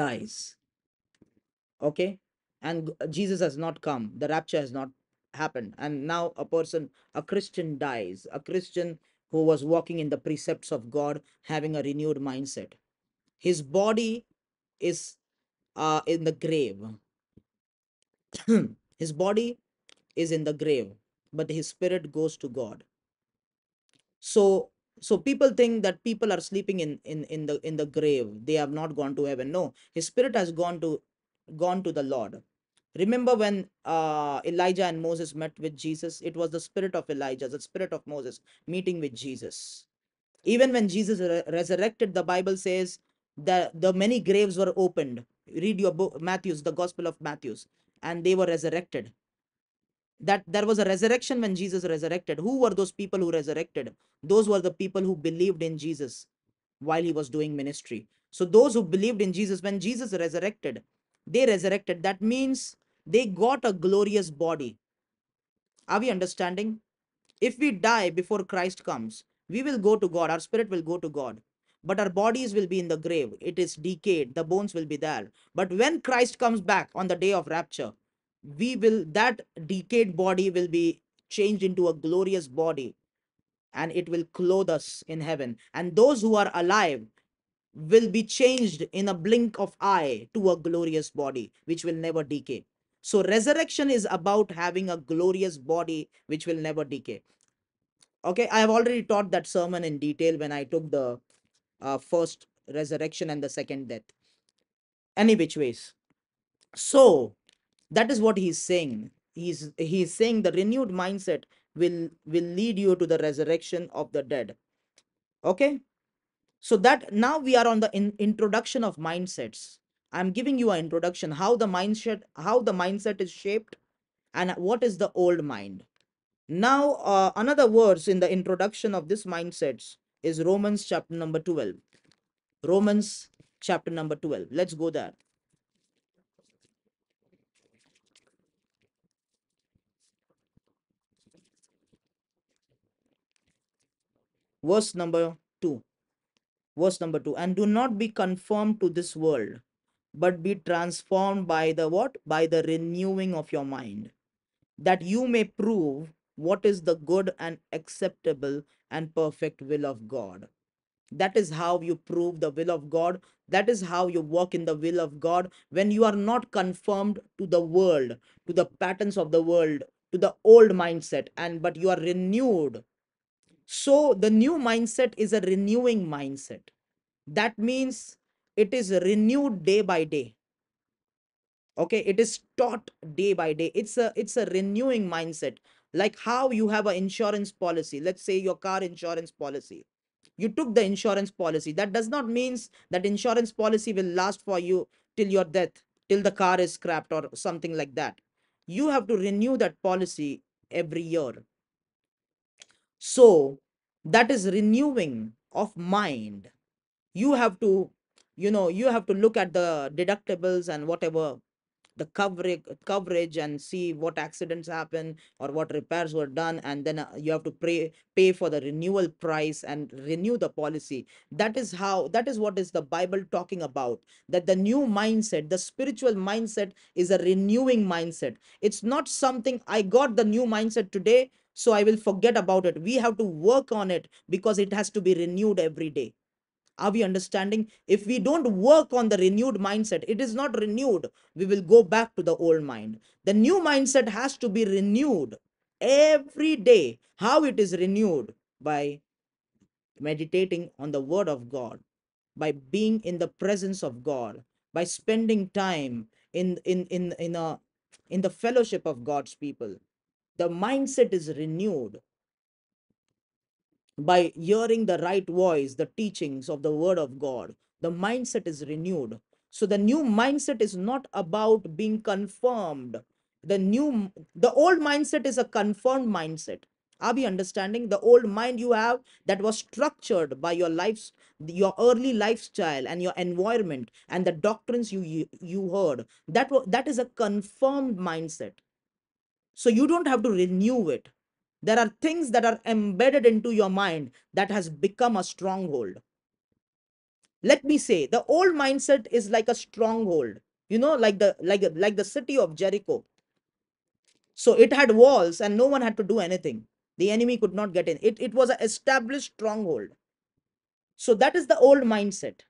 dies okay and jesus has not come the rapture has not happened and now a person a christian dies a christian who was walking in the precepts of god having a renewed mindset. His body is uh, in the grave. His body is in the grave but his spirit goes to god. So so people think that people are sleeping in in in the in the grave. They have not gone to heaven. No his spirit has gone to gone to the lord. Remember when uh, elijah and moses met with jesus? It was the spirit of elijah the spirit of moses meeting with jesus. Even when jesus re- resurrected the bible says that the many graves were opened. Read your book matthews the gospel of matthews and they were resurrected that there was a resurrection when Jesus resurrected. Who were those people who resurrected? Those were the people who believed in Jesus while he was doing ministry. So, those who believed in Jesus, when Jesus resurrected, they resurrected. That means they got a glorious body. Are we understanding? If we die before Christ comes, we will go to God. Our spirit will go to God. But our bodies will be in the grave. It is decayed. The bones will be there. But when Christ comes back on the day of rapture, we will, that decayed body will be changed into a glorious body and it will clothe us in heaven. And those who are alive will be changed in a blink of eye to a glorious body which will never decay. So, resurrection is about having a glorious body which will never decay okay i have already taught that sermon in detail when i took the uh, first resurrection and the second death any which ways so that is what he's saying he's he's saying the renewed mindset will will lead you to the resurrection of the dead okay so that now we are on the in, introduction of mindsets i'm giving you an introduction how the mindset how the mindset is shaped and what is the old mind Now, uh, another verse in the introduction of this mindsets is Romans chapter number 12. Romans chapter number 12. Let's go there. Verse number 2. Verse number 2. And do not be conformed to this world, but be transformed by the what? By the renewing of your mind, that you may prove what is the good and acceptable and perfect will of God. that is how you prove the will of god that is how you walk in the will of god when you are not conformed to the world to the patterns of the world to the old mindset and but you are renewed so the new mindset is a renewing mindset. That means it is renewed day by day. Okay? It is taught day by day. It's a it's a renewing mindset. Like how you have an insurance policy. Let's say your car insurance policy. You took the insurance policy. That does not means that insurance policy will last for you till your death till the car is scrapped or something like that. You have to renew that policy every year so that is renewing of mind. You have to you know you have to look at the deductibles and whatever the coverage coverage and see what accidents happen or what repairs were done and then uh, you have to pay pay for the renewal price and renew the policy. That is how that is what is the bible talking about that the new mindset the spiritual mindset is a renewing mindset. It's not something i got the new mindset today so i will forget about it we have to work on it because it has to be renewed every day are we understanding? If we don't work on the renewed mindset, it is not renewed. We will go back to the old mind. The new mindset has to be renewed every day. How it is renewed? By meditating on the word of God, by being in the presence of God, by spending time in in in in a in the fellowship of God's people. The mindset is renewed by hearing the right voice, the teachings of the word of God, the mindset is renewed. So the new mindset is not about being confirmed. The new, the old mindset is a confirmed mindset. Are we understanding? The old mind you have that was structured by your life's, your early lifestyle and your environment and the doctrines you you, you heard. That that is a confirmed mindset. So you don't have to renew it. There are things that are embedded into your mind that has become a stronghold. Let me say the old mindset is like a stronghold you know like the like like the city of jericho. So it had walls and no one had to do anything. The enemy could not get in. It it was an established stronghold. So that is the old mindset.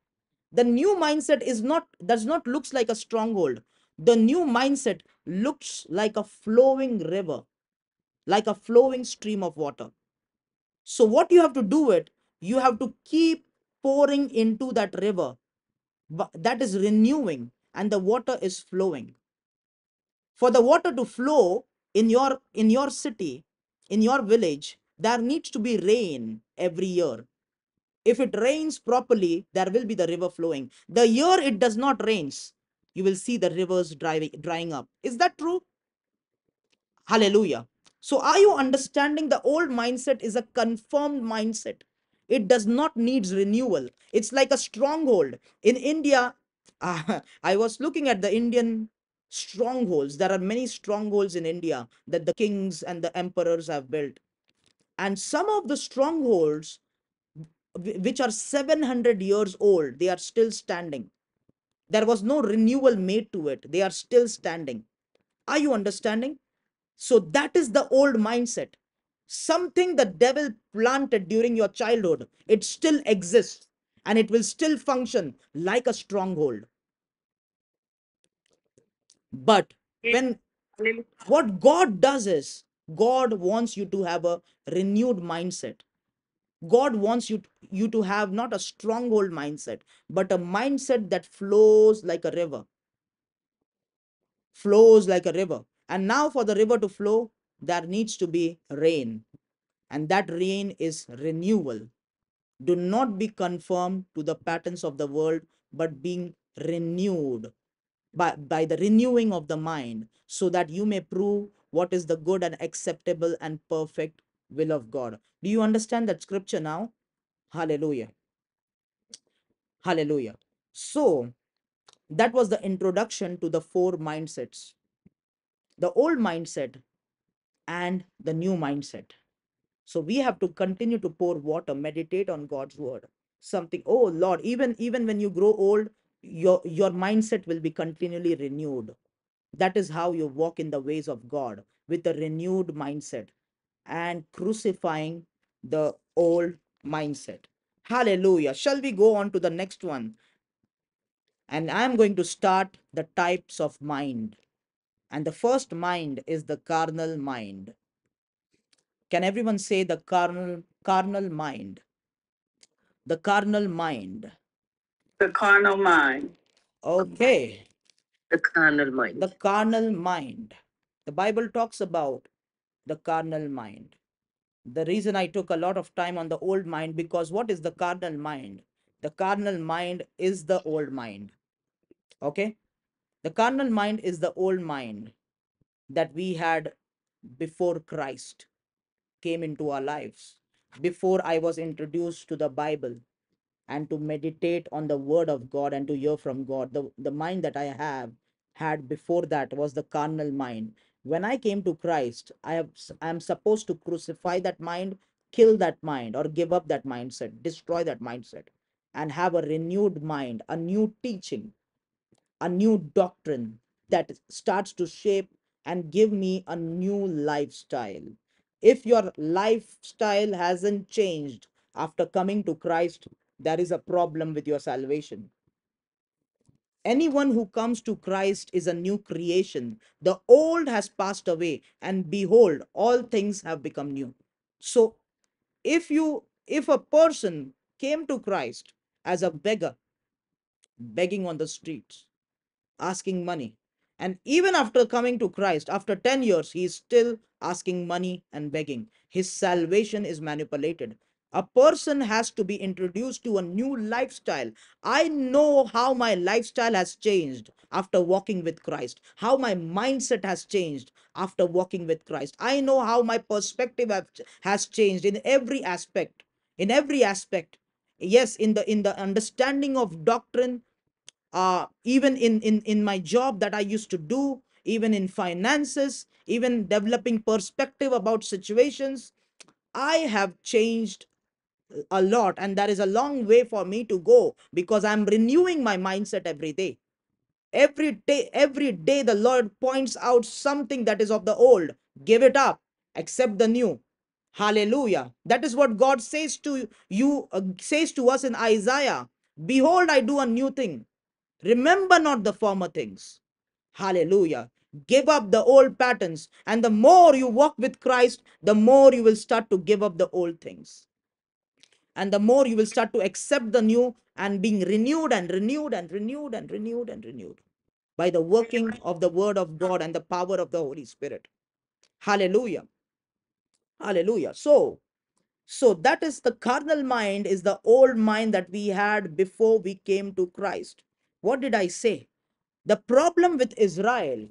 The new mindset is not does not looks like a stronghold the new mindset looks like a flowing river like a flowing stream of water. So what you have to do it you have to keep pouring into that river that is renewing and the water is flowing. For the water to flow in your in your city in your village there needs to be rain every year. If it rains properly there will be the river flowing. The year it does not rains you will see the rivers driving drying up is that true Hallelujah. So, are you understanding the old mindset is a confirmed mindset? It does not need renewal. It's like a stronghold. In India, I was looking at the Indian strongholds. There are many strongholds in India that the kings and the emperors have built. And some of the strongholds, which are 700 years old, they are still standing. There was no renewal made to it. They are still standing. Are you understanding? So that is the old mindset. Something the devil planted during your childhood, it still exists and it will still function like a stronghold. But when what God does is, God wants you to have a renewed mindset. God wants you, you to have not a stronghold mindset, but a mindset that flows like a river. Flows like a river. And now, for the river to flow, there needs to be rain. and that rain is renewal. Do not be conformed to the patterns of the world, but being renewed by, by the renewing of the mind, so that you may prove what is the good and acceptable and perfect will of God. Do you understand that scripture now? Hallelujah. Hallelujah. So, that was the introduction to the four mindsets the old mindset and the new mindset. So we have to continue to pour water, meditate on God's word. Something, oh Lord, even even when you grow old, your your mindset will be continually renewed. That is how you walk in the ways of God with a renewed mindset and crucifying the old mindset. Hallelujah. Shall we go on to the next one? And I'm going to start the types of mind. And the first mind is the carnal mind. Can everyone say the carnal carnal mind? The carnal mind. The carnal mind. Okay, The carnal mind. the carnal mind. The Bible talks about the carnal mind. The reason I took a lot of time on the old mind because what is the carnal mind? The carnal mind is the old mind. Okay? The carnal mind is the old mind that we had before Christ came into our lives, before I was introduced to the Bible and to meditate on the word of God and to hear from God. The, the mind that I have had before that was the carnal mind. When I came to Christ, I have I am supposed to crucify that mind, kill that mind, or give up that mindset, destroy that mindset, and have a renewed mind, a new teaching, a new doctrine that starts to shape and give me a new lifestyle. If your lifestyle hasn't changed after coming to Christ, there is a problem with your salvation. Anyone who comes to Christ is a new creation. The old has passed away, and behold, all things have become new. So, if you if a person came to Christ as a beggar, begging on the streets, asking money. And even after coming to Christ, after 10 years, he is still asking money and begging. His salvation is manipulated. A person has to be introduced to a new lifestyle. I know how my lifestyle has changed after walking with Christ, how my mindset has changed after walking with Christ. I know how my perspective has changed in every aspect. In every aspect. Yes, in the in the understanding of doctrine, uh, even in, in in my job that I used to do, even in finances, even developing perspective about situations, I have changed a lot and there is a long way for me to go because i'm renewing my mindset every day. Every day every day the lord points out something that is of the old. Give it up. Accept the new. Hallelujah. That is what god says to you uh, says to us in isaiah. Behold i do a new thing. Remember not the former things. Hallelujah. Give up the old patterns and the more you walk with christ the more you will start to give up the old things and the more you will start to accept the new and being renewed and renewed and renewed and renewed and renewed by the working of the word of God and the power of the Holy Spirit. Hallelujah. Hallelujah. So, so that is the carnal mind is the old mind that we had before we came to Christ. What did I say? The problem with Israel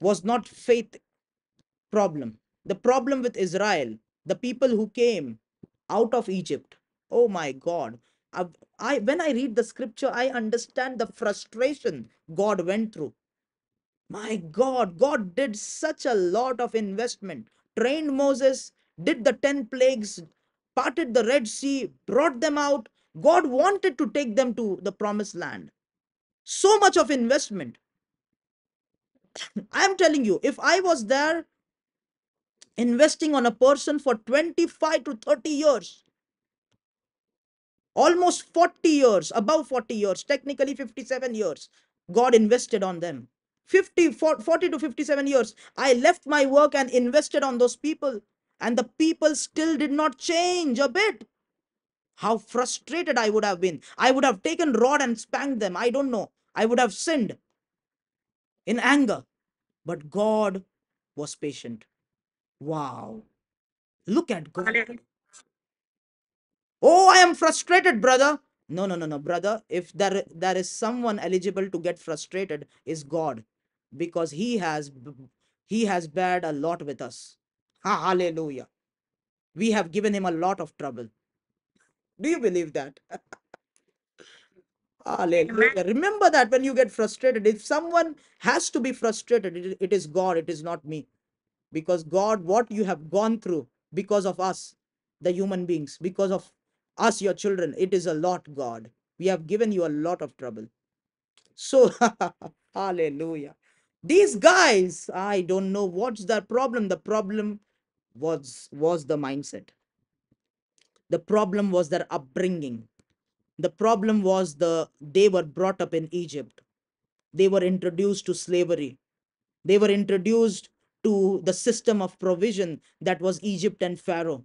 was not faith problem. The problem with Israel, the people who came out of Egypt. Oh my God. I, I when I read the scripture, I understand the frustration God went through. My God, God did such a lot of investment, trained Moses, did the 10 plagues, parted the Red Sea, brought them out. God wanted to take them to the promised land. So much of investment. I'm telling you, if I was there investing on a person for 25 to 30 years, almost 40 years, above 40 years, technically 57 years, God invested on them. 50, 40 to 57 years, I left my work and invested on those people, and the people still did not change a bit. How frustrated I would have been. I would have taken rod and spanked them. I don't know. I would have sinned in anger. But God was patient. Wow. Look at God. Oh, I am frustrated, brother. No, no, no, no, brother. If there, there is someone eligible to get frustrated, is God, because He has He has bared a lot with us. Hallelujah. We have given Him a lot of trouble. Do you believe that? Hallelujah. Remember that when you get frustrated, if someone has to be frustrated, it, it is God, it is not me. Because God, what you have gone through because of us, the human beings, because of us, your children, it is a lot, God. We have given you a lot of trouble. So, hallelujah. These guys, I don't know what's the problem. The problem was was the mindset. The problem was their upbringing. The problem was the they were brought up in Egypt. They were introduced to slavery. They were introduced to the system of provision that was Egypt and Pharaoh.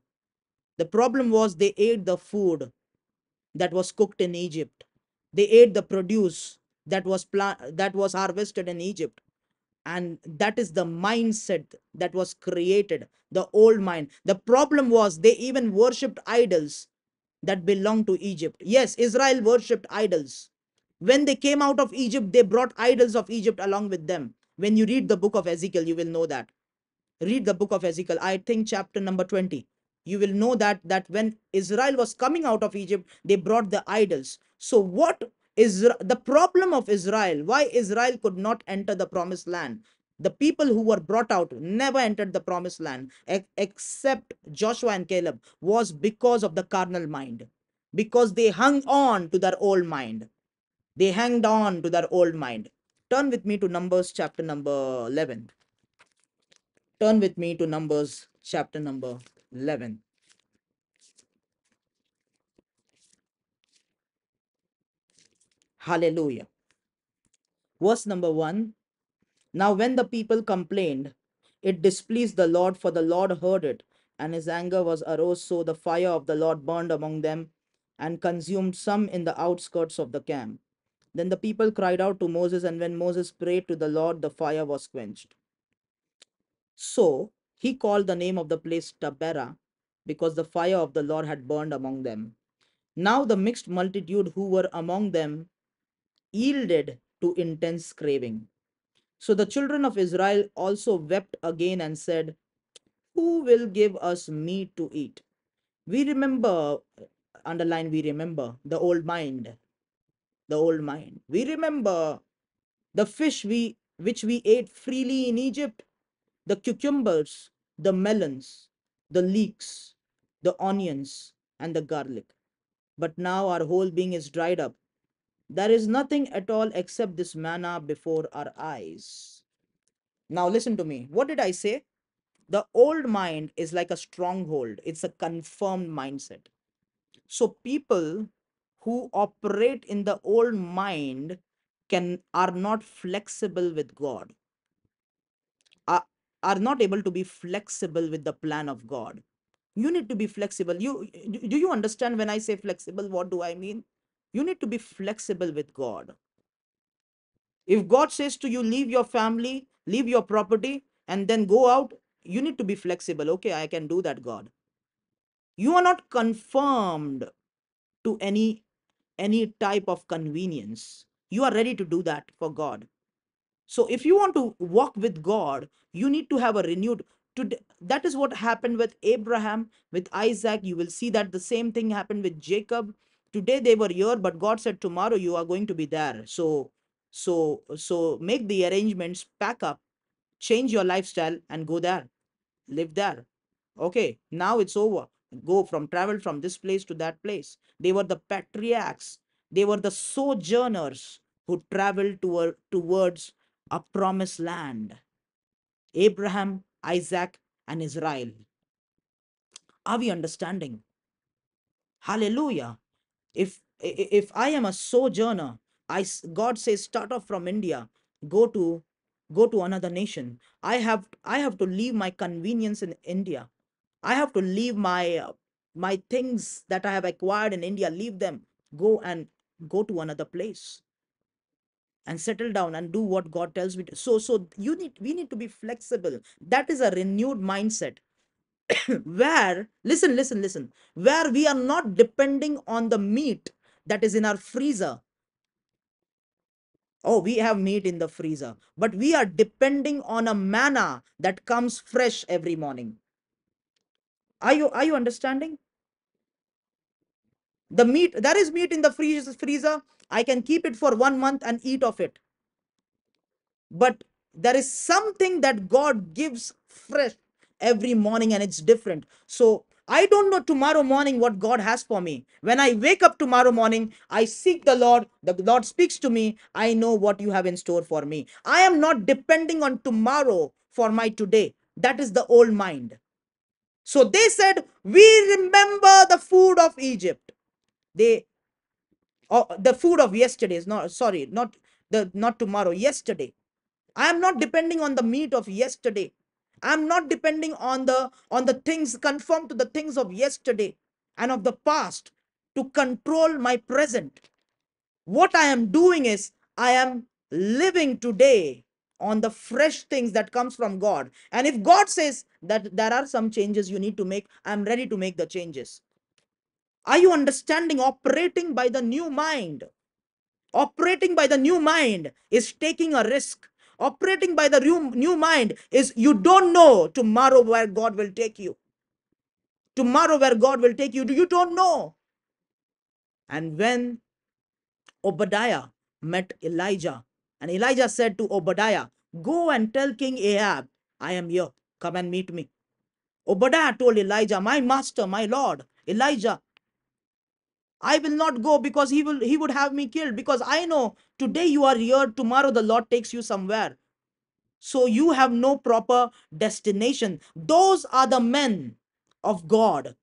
The problem was they ate the food that was cooked in Egypt. They ate the produce that was that was harvested in Egypt. And that is the mindset that was created, the old mind. The problem was they even worshipped idols that belonged to Egypt. Yes, Israel worshipped idols. When they came out of Egypt, they brought idols of Egypt along with them. When you read the book of Ezekiel, you will know that. Read the book of Ezekiel, I think chapter number 20 you will know that that when Israel was coming out of Egypt, they brought the idols. So what is the problem of Israel? Why Israel could not enter the promised land? The people who were brought out never entered the promised land except Joshua and Caleb was because of the carnal mind. Because they hung on to their old mind. They hanged on to their old mind. Turn with me to Numbers chapter number 11. Turn with me to Numbers chapter number 11. Hallelujah. Verse number 1 Now, when the people complained, it displeased the Lord, for the Lord heard it, and his anger was arose. So the fire of the Lord burned among them and consumed some in the outskirts of the camp. Then the people cried out to Moses, and when Moses prayed to the Lord, the fire was quenched. So he called the name of the place Taberah, because the fire of the Lord had burned among them. Now the mixed multitude who were among them yielded to intense craving. So the children of Israel also wept again and said, Who will give us meat to eat? We remember, underline, we remember the old mind, the old mind. We remember the fish we which we ate freely in Egypt, the cucumbers, the melons, the leeks, the onions, and the garlic. But now our whole being is dried up. There is nothing at all except this manna before our eyes. Now, listen to me. What did I say? The old mind is like a stronghold, it's a confirmed mindset. So, people who operate in the old mind can are not flexible with god are, are not able to be flexible with the plan of god. You need to be flexible. You do you understand when i say flexible what do i mean? You need to be flexible with god. If god says to you leave your family leave your property and then go out you need to be flexible. Okay i can do that god. You are not confirmed to any any type of convenience you are ready to do that for god. So if you want to walk with god you need to have a renewed today that is what happened with abraham with isaac. You will see that the same thing happened with jacob. Today they were here but god said tomorrow you are going to be there. So so so make the arrangements pack up change your lifestyle and go there. Live there. Okay now it's over go from travel from this place to that place. They were the patriarchs. They were the sojourners who traveled toward, towards a promised land. Abraham isaac and israel. Are we understanding? Hallelujah. If if i am a sojourner i god says start off from india. Go to go to another nation. I have i have to leave my convenience in india i have to leave my uh, my things that i have acquired in india leave them go and go to another place and settle down and do what god tells me to. So so you need we need to be flexible. That is a renewed mindset. Where listen listen listen. Where we are not depending on the meat that is in our freezer. Oh we have meat in the freezer but we are depending on a manna that comes fresh every morning are you are you understanding? The meat there is meat in the freeze- freezer. I can keep it for one month and eat of it. But there is something that god gives fresh every morning and it's different. So i don't know tomorrow morning what god has for me. When i wake up tomorrow morning i seek the lord. The lord speaks to me. I know what you have in store for me. I am not depending on tomorrow for my today. That is the old mind so they said we remember the food of egypt. They or the food of yesterday is not sorry not the not tomorrow yesterday. I am not depending on the meat of yesterday. I'm not depending on the on the things conform to the things of yesterday and of the past to control my present. What i am doing is i am living today on the fresh things that comes from god. And if god says that there are some changes you need to make i'm ready to make the changes. Are you understanding? Operating by the new mind. Operating by the new mind is taking a risk. Operating by the new, new mind is you don't know tomorrow where god will take you. Tomorrow where god will take you you don't know. And when obadiah met elijah and elijah said to obadiah go and tell king ahab i am here. Come and meet me obadiah told elijah my master my lord elijah I will not go because he will he would have me killed. Because I know today you are here tomorrow the Lord takes you somewhere. So you have no proper destination. Those are the men of God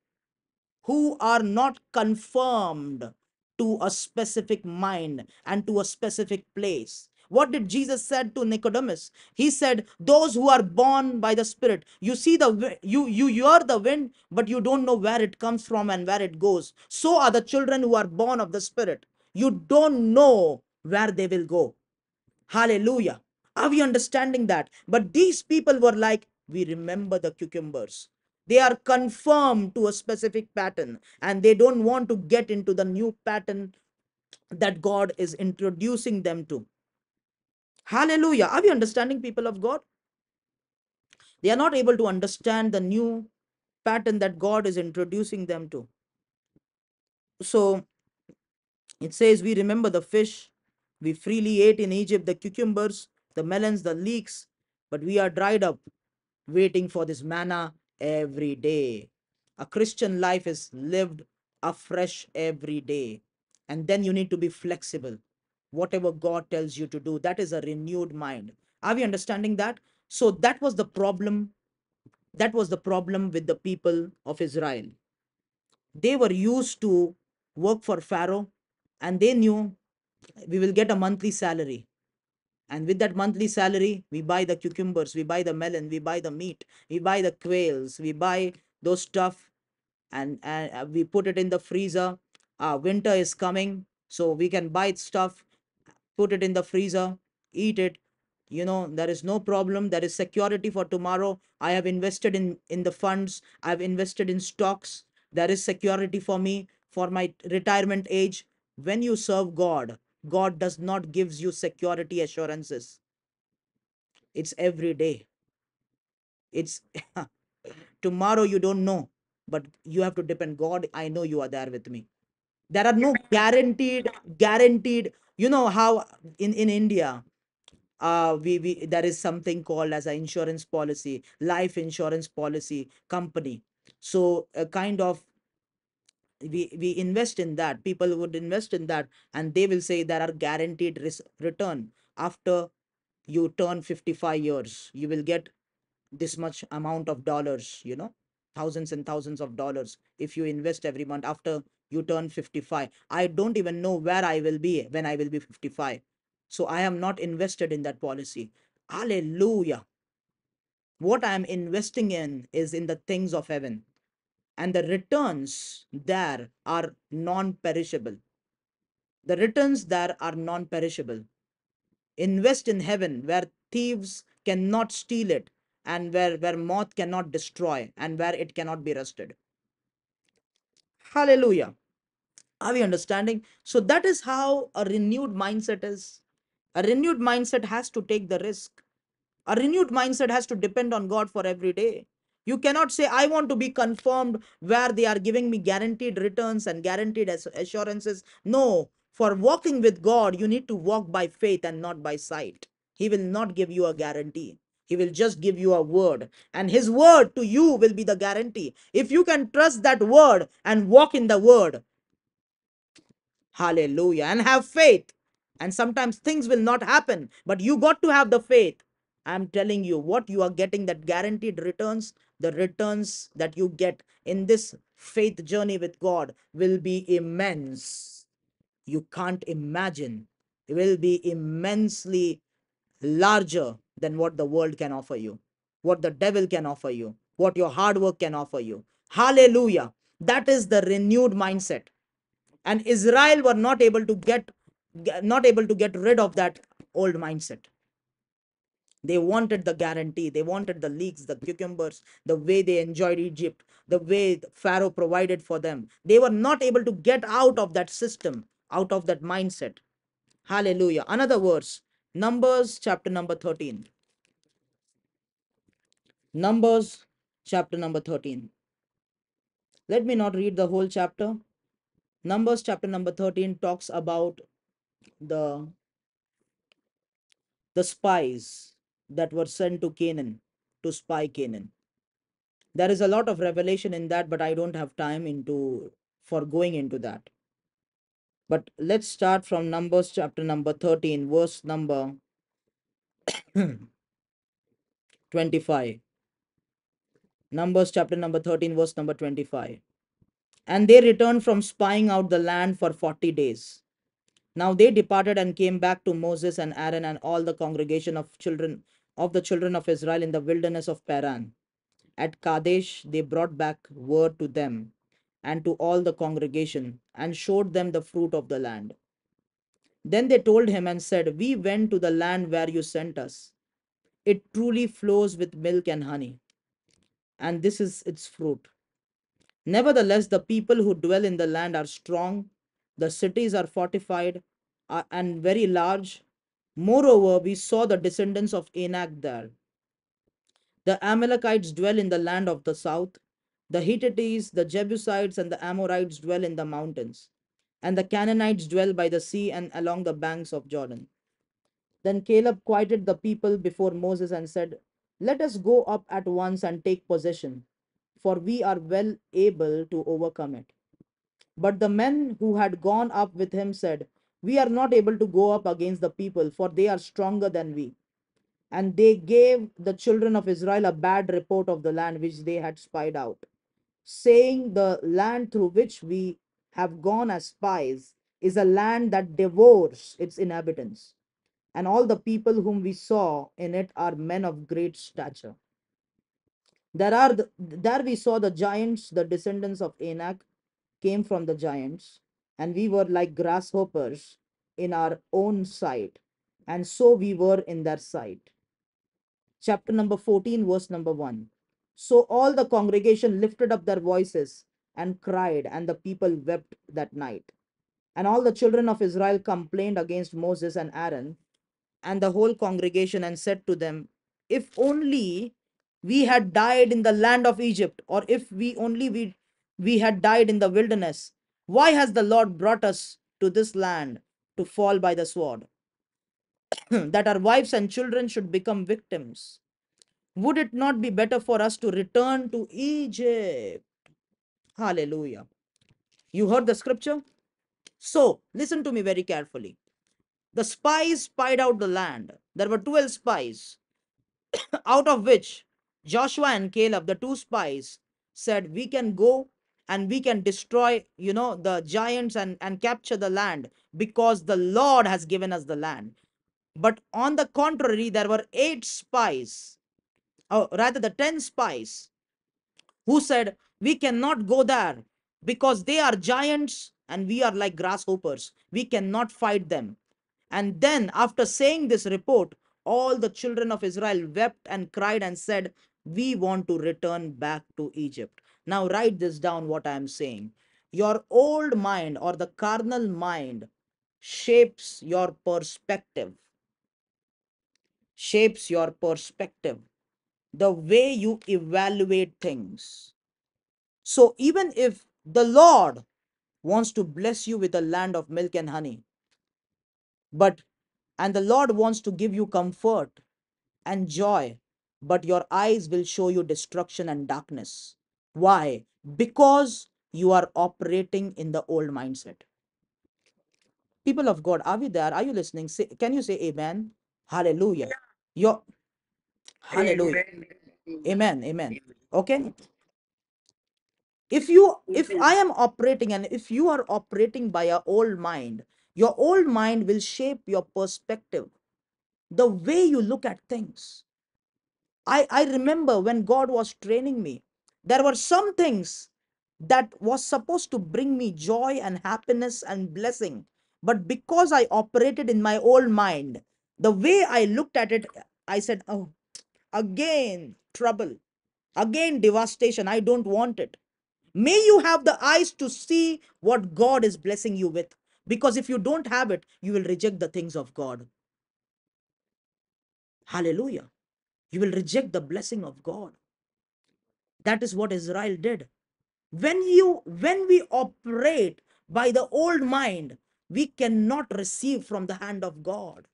who are not confirmed to a specific mind and to a specific place what did jesus said to nicodemus? He said those who are born by the spirit. You see the you you hear the wind but you don't know where it comes from and where it goes. So are the children who are born of the spirit. You don't know where they will go. Hallelujah. Are we understanding that? But these people were like we remember the cucumbers. They are conformed to a specific pattern and they don't want to get into the new pattern that God is introducing them to. Hallelujah. Are we understanding, people of God? They are not able to understand the new pattern that God is introducing them to. So it says, We remember the fish we freely ate in Egypt, the cucumbers, the melons, the leeks, but we are dried up waiting for this manna every day. A Christian life is lived afresh every day. And then you need to be flexible. Whatever God tells you to do, that is a renewed mind. Are we understanding that? So that was the problem. That was the problem with the people of Israel. They were used to work for Pharaoh and they knew we will get a monthly salary and with that monthly salary we buy the cucumbers we buy the melon we buy the meat we buy the quails we buy those stuff and, and uh, we put it in the freezer winter is coming so we can buy stuff put it in the freezer eat it. You know there is no problem. There is security for tomorrow. I have invested in in the funds. I've invested in stocks. There is security for me for my retirement age. When you serve god god does not gives you security assurances. It's every day. It's tomorrow you don't know but you have to depend. God i know you are there with me. There are no guaranteed guaranteed you know how in in india uh we, we there is something called as an insurance policy life insurance policy company. So a kind of we we invest in that. People would invest in that and they will say there are guaranteed ris- return. After you turn 55 years you will get this much amount of dollars you know thousands and thousands of dollars if you invest every month. After you turn 55 i don't even know where i will be when i will be 55 so i am not invested in that policy. Hallelujah. What i am investing in is in the things of heaven. And the returns there are non perishable the returns there are non perishable invest in heaven where thieves cannot steal it and where where moth cannot destroy and where it cannot be rusted. Hallelujah are we understanding? So that is how a renewed mindset is. A renewed mindset has to take the risk. A renewed mindset has to depend on god for every day. You cannot say i want to be confirmed where they are giving me guaranteed returns and guaranteed assurances. No. For walking with god you need to walk by faith and not by sight. He will not give you a guarantee. He will just give you a word. And his word to you will be the guarantee. If you can trust that word and walk in the word hallelujah. And have faith. And sometimes things will not happen but you got to have the faith. I'm telling you what you are getting that guaranteed returns the returns that you get in this faith journey with god will be immense. You can't imagine. It will be immensely larger than what the world can offer you what the devil can offer you what your hard work can offer you. Hallelujah. That is the renewed mindset and israel were not able to get not able to get rid of that old mindset. They wanted the guarantee they wanted the leeks the cucumbers the way they enjoyed egypt the way pharaoh provided for them. They were not able to get out of that system out of that mindset. Hallelujah. Another verse numbers chapter number 13 numbers chapter number 13 let me not read the whole chapter numbers chapter number 13 talks about the the spies that were sent to Canaan to spy Canaan. There is a lot of revelation in that, but I don't have time into for going into that. But let's start from Numbers chapter number 13, verse number 25. Numbers chapter number 13, verse number 25. And they returned from spying out the land for 40 days. Now they departed and came back to Moses and Aaron and all the congregation of children of the children of Israel in the wilderness of Paran. At Kadesh, they brought back word to them and to all the congregation and showed them the fruit of the land. Then they told him and said, We went to the land where you sent us. It truly flows with milk and honey. and this is its fruit. Nevertheless, the people who dwell in the land are strong, the cities are fortified uh, and very large. Moreover, we saw the descendants of Anak there. The Amalekites dwell in the land of the south. The Hittites, the Jebusites, and the Amorites dwell in the mountains. And the Canaanites dwell by the sea and along the banks of Jordan. Then Caleb quieted the people before Moses and said, Let us go up at once and take possession, for we are well able to overcome it. But the men who had gone up with him said, We are not able to go up against the people, for they are stronger than we. And they gave the children of Israel a bad report of the land which they had spied out, saying, The land through which we have gone as spies is a land that devours its inhabitants. And all the people whom we saw in it are men of great stature. There are the, there we saw the giants, the descendants of Anak came from the giants, and we were like grasshoppers in our own sight, and so we were in their sight. Chapter number 14, verse number 1. So all the congregation lifted up their voices and cried, and the people wept that night. And all the children of Israel complained against Moses and Aaron and the whole congregation and said to them, If only we had died in the land of Egypt, or if we only we, we had died in the wilderness, why has the Lord brought us to this land to fall by the sword? that our wives and children should become victims. Would it not be better for us to return to Egypt? Hallelujah. You heard the scripture? So, listen to me very carefully. The spies spied out the land. There were 12 spies, out of which Joshua and Caleb, the two spies, said, We can go and we can destroy, you know, the giants and, and capture the land because the Lord has given us the land. But on the contrary, there were eight spies, or rather, the 10 spies, who said, We cannot go there because they are giants and we are like grasshoppers. We cannot fight them. And then, after saying this report, all the children of Israel wept and cried and said, We want to return back to Egypt. Now, write this down what I am saying. Your old mind or the carnal mind shapes your perspective. Shapes your perspective. The way you evaluate things. So, even if the Lord wants to bless you with a land of milk and honey, but and the Lord wants to give you comfort and joy, but your eyes will show you destruction and darkness. Why? Because you are operating in the old mindset. People of God, are we there? Are you listening? Say, can you say amen? Hallelujah. Your hallelujah. Amen. Amen. Okay. If you if I am operating and if you are operating by your old mind, your old mind will shape your perspective, the way you look at things. I, I remember when God was training me, there were some things that was supposed to bring me joy and happiness and blessing. But because I operated in my old mind, the way I looked at it, I said, Oh, again, trouble, again, devastation. I don't want it. May you have the eyes to see what God is blessing you with. Because if you don't have it, you will reject the things of God. Hallelujah. You will reject the blessing of God. That is what Israel did. When you when we operate by the old mind, we cannot receive from the hand of God.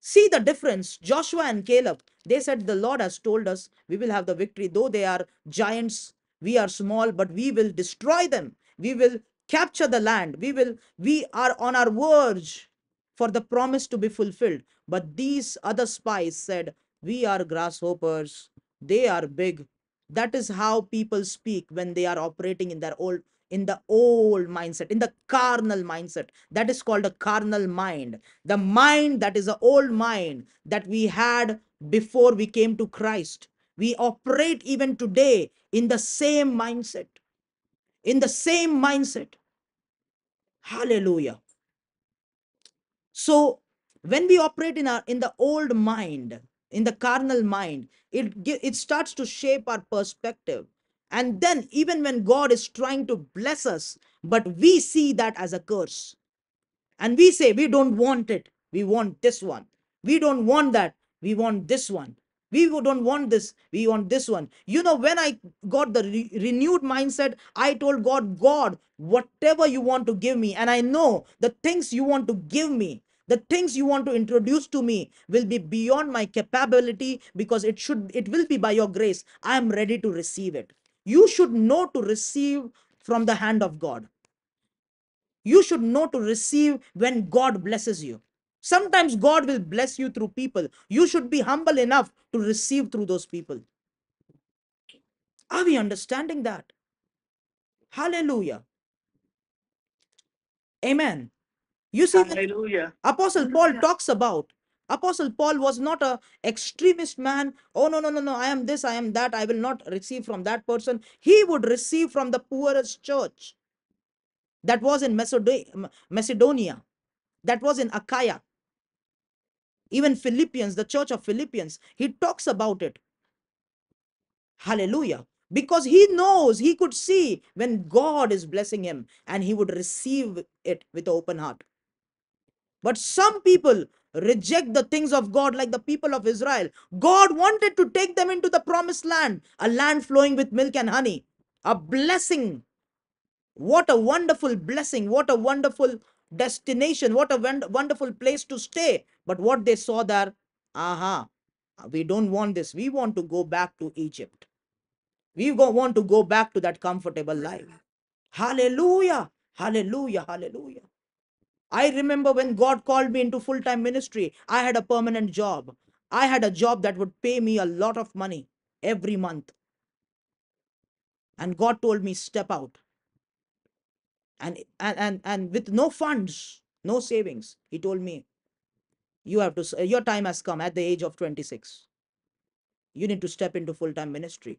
See the difference. Joshua and Caleb, they said, The Lord has told us we will have the victory. Though they are giants, we are small, but we will destroy them. We will capture the land. We will, we are on our verge for the promise to be fulfilled. But these other spies said, We are grasshoppers. They are big. That is how people speak when they are operating in their old in the old mindset, in the carnal mindset. That is called a carnal mind. The mind that is an old mind that we had before we came to Christ. We operate even today in the same mindset. In the same mindset. Hallelujah. So when we operate in our in the old mind, in the carnal mind it it starts to shape our perspective. And then even when god is trying to bless us but we see that as a curse. And we say we don't want it. We want this one. We don't want that. We want this one. We don't want this. We want this one. You know when i got the re- renewed mindset i told god god whatever you want to give me and i know the things you want to give me the things you want to introduce to me will be beyond my capability because it should it will be by your grace i am ready to receive it you should know to receive from the hand of god you should know to receive when God blesses you. Sometimes God will bless you through people. You should be humble enough to receive through those people. Are we understanding that? Hallelujah. Amen. You see, Hallelujah. Apostle Paul talks about Apostle Paul was not a extremist man. Oh no, no, no, no. I am this, I am that. I will not receive from that person. He would receive from the poorest church that was in Macedo- Macedonia, that was in Achaia. even philippians the church of philippians he talks about it hallelujah because he knows he could see when god is blessing him and he would receive it with open heart but some people reject the things of god like the people of israel. God wanted to take them into the promised land a land flowing with milk and honey. A blessing. What a wonderful blessing. What a wonderful destination. What a won- wonderful place to stay. But what they saw there aha we don't want this. We want to go back to egypt. We want to go back to that comfortable life. Hallelujah. Hallelujah. Hallelujah i remember when god called me into full-time ministry i had a permanent job. I had a job that would pay me a lot of money every month. And god told me step out. And and and, and with no funds no savings he told me you have to your time has come at the age of 26 you need to step into full time ministry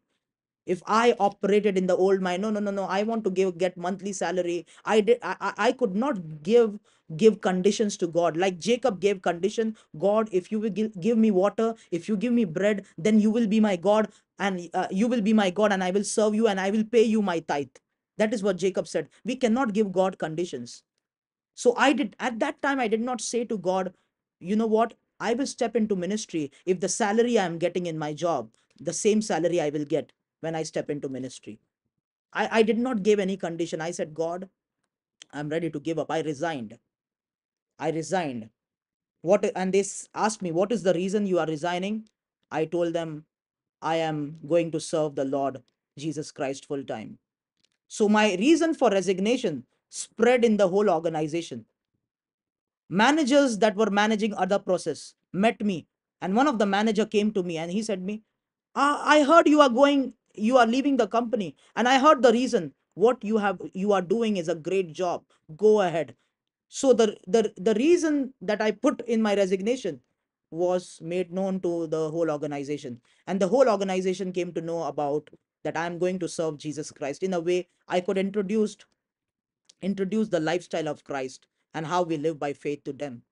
if i operated in the old mind no no no no i want to give get monthly salary. I did i, I could not give give conditions to god. Like jacob gave condition god if you will give, give me water if you give me bread then you will be my god and uh, you will be my god and i will serve you and i will pay you my tithe. That is what jacob said. We cannot give god conditions. So i did at that time i did not say to god you know what? I will step into ministry if the salary i am getting in my job the same salary i will get when i step into ministry. I, I did not give any condition. I said god i'm ready to give up. I resigned. I resigned. What and they asked me what is the reason you are resigning? I told them i am going to serve the lord jesus christ full time. So my reason for resignation spread in the whole organization. Managers that were managing other process met me and one of the manager came to me and he said me "Ah, i heard you are going you are leaving the company. And i heard the reason. What you have you are doing is a great job. Go ahead. So the the, the reason that i put in my resignation was made known to the whole organization. And the whole organization came to know about that i am going to serve jesus christ in a way i could introduce introduce the lifestyle of Christ and how we live by faith to them.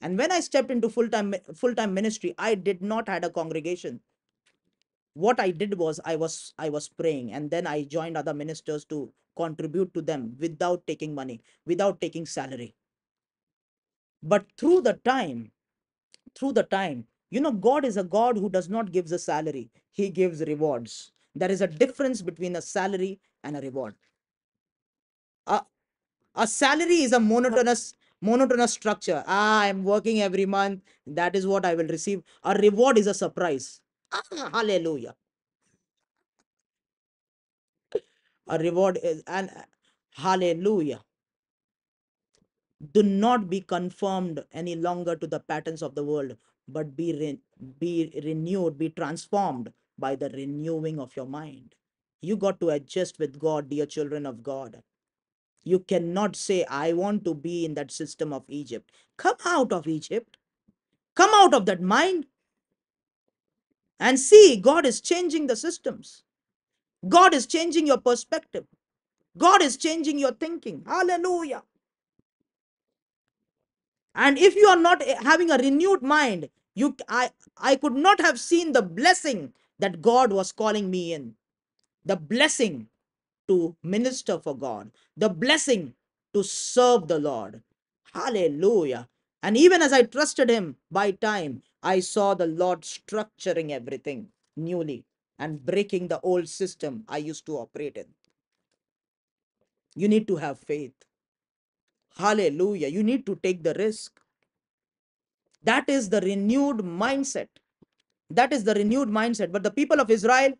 And when I stepped into full-time full-time ministry, I did not had a congregation. What I did was I was I was praying and then I joined other ministers to contribute to them without taking money, without taking salary. But through the time, through the time, you know, God is a God who does not give a salary. He gives rewards. There is a difference between a salary and a reward. A, a salary is a monotonous monotonous structure ah i'm working every month that is what i will receive a reward is a surprise Ah, hallelujah. A reward is and uh, hallelujah. Do not be conformed any longer to the patterns of the world but be re- be renewed be transformed by the renewing of your mind. You got to adjust with god dear children of god. You cannot say i want to be in that system of egypt. Come out of egypt. Come out of that mind and see god is changing the systems god is changing your perspective god is changing your thinking hallelujah and if you are not eh, having a renewed mind You I I could not have seen the blessing that God was calling me in. The blessing to minister for God, the blessing to serve the Lord. Hallelujah. And even as I trusted Him by time, I saw the Lord structuring everything newly and breaking the old system I used to operate in. You need to have faith. Hallelujah. You need to take the risk. That is the renewed mindset. That is the renewed mindset. But the people of Israel,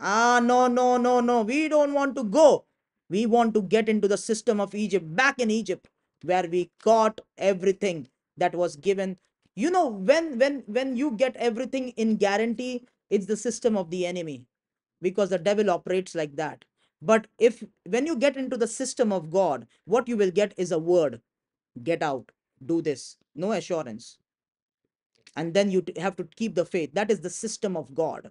ah, no, no, no, no. We don't want to go. We want to get into the system of Egypt, back in Egypt, where we got everything that was given. You know, when when when you get everything in guarantee, it's the system of the enemy because the devil operates like that. But if when you get into the system of God, what you will get is a word get out, do this, no assurance. And then you have to keep the faith. That is the system of God,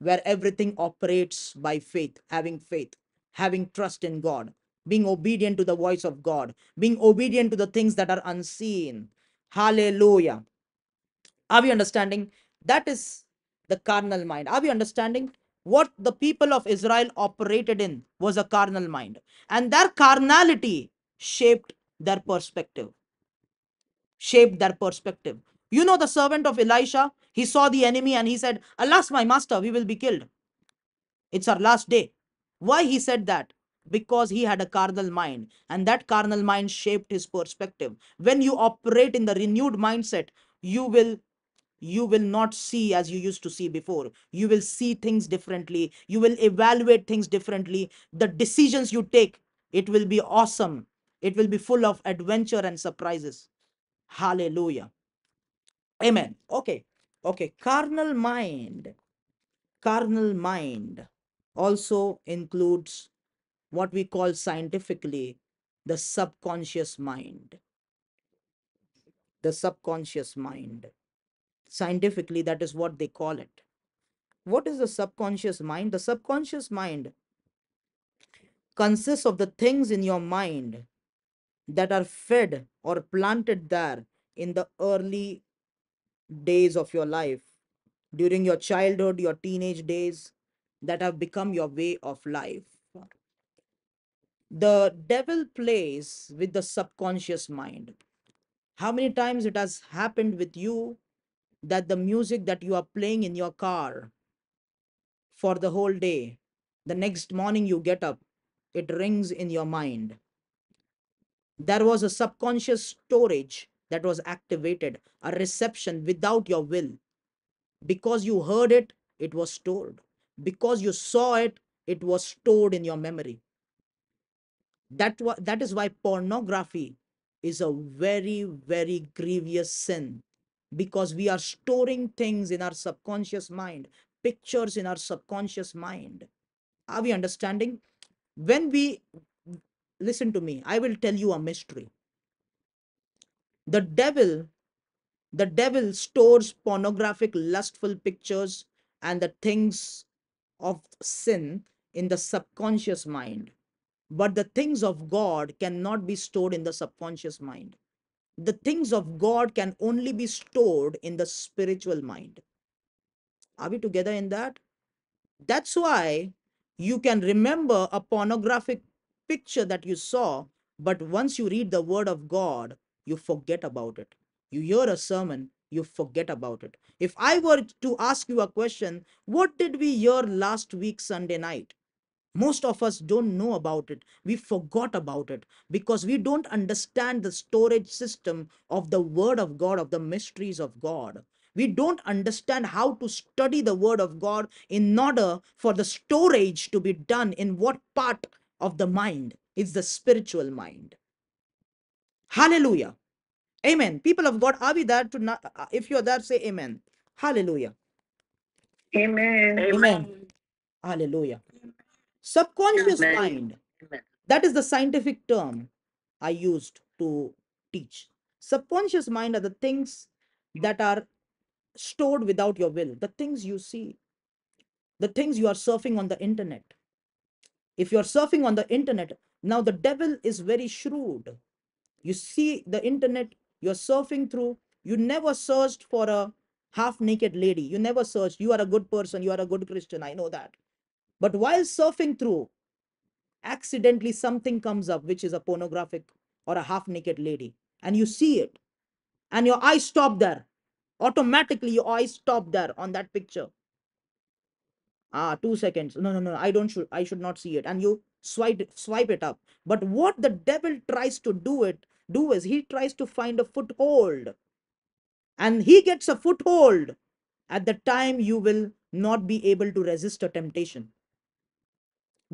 where everything operates by faith, having faith, having trust in God, being obedient to the voice of God, being obedient to the things that are unseen. Hallelujah. Are we understanding? That is the carnal mind. Are we understanding? What the people of Israel operated in was a carnal mind, and their carnality shaped their perspective shaped their perspective. You know, the servant of Elisha, he saw the enemy and he said, Alas, my master, we will be killed. It's our last day. Why he said that? Because he had a carnal mind, and that carnal mind shaped his perspective. When you operate in the renewed mindset, you will you will not see as you used to see before you will see things differently you will evaluate things differently the decisions you take it will be awesome it will be full of adventure and surprises hallelujah Amen. Okay. Okay. Carnal mind. Carnal mind also includes what we call scientifically the subconscious mind. The subconscious mind. Scientifically, that is what they call it. What is the subconscious mind? The subconscious mind consists of the things in your mind that are fed or planted there in the early days of your life during your childhood, your teenage days that have become your way of life. The devil plays with the subconscious mind. How many times it has happened with you that the music that you are playing in your car for the whole day, the next morning you get up, it rings in your mind. There was a subconscious storage that was activated, a reception without your will because you heard it it was stored because you saw it it was stored in your memory that that is why pornography is a very very grievous sin. Because we are storing things in our subconscious mind pictures in our subconscious mind. Are we understanding? When we listen to me i will tell you a mystery. The devil the devil stores pornographic lustful pictures and the things of sin in the subconscious mind but the things of god cannot be stored in the subconscious mind the things of god can only be stored in the spiritual mind are we together in that that's why you can remember a pornographic picture that you saw, but once you read the word of God, you forget about it. You hear a sermon, you forget about it. If I were to ask you a question, what did we hear last week, Sunday night? Most of us don't know about it. We forgot about it because we don't understand the storage system of the Word of God, of the mysteries of God. We don't understand how to study the Word of God in order for the storage to be done in what part of the mind? It's the spiritual mind. Hallelujah. Amen. People of God, are we there to not, uh, if you're there, say amen. Hallelujah. Amen. Amen. Hallelujah. Subconscious Amen. mind. Amen. That is the scientific term I used to teach. Subconscious mind are the things that are stored without your will, the things you see, the things you are surfing on the internet. If you're surfing on the internet, now the devil is very shrewd. You see the internet, you're surfing through, You never searched for a half naked lady. You never searched. You are a good person. You are a good Christian. I know that. But while surfing through, accidentally something comes up, which is a pornographic or a half naked lady, and you see it, and your eyes stop there. Automatically, your eyes stop there on that picture. Ah, two seconds. No, no, no. I don't should. I should not see it. And you swipe swipe it up. But what the devil tries to do it do is he tries to find a foothold, and he gets a foothold. At the time, you will not be able to resist a temptation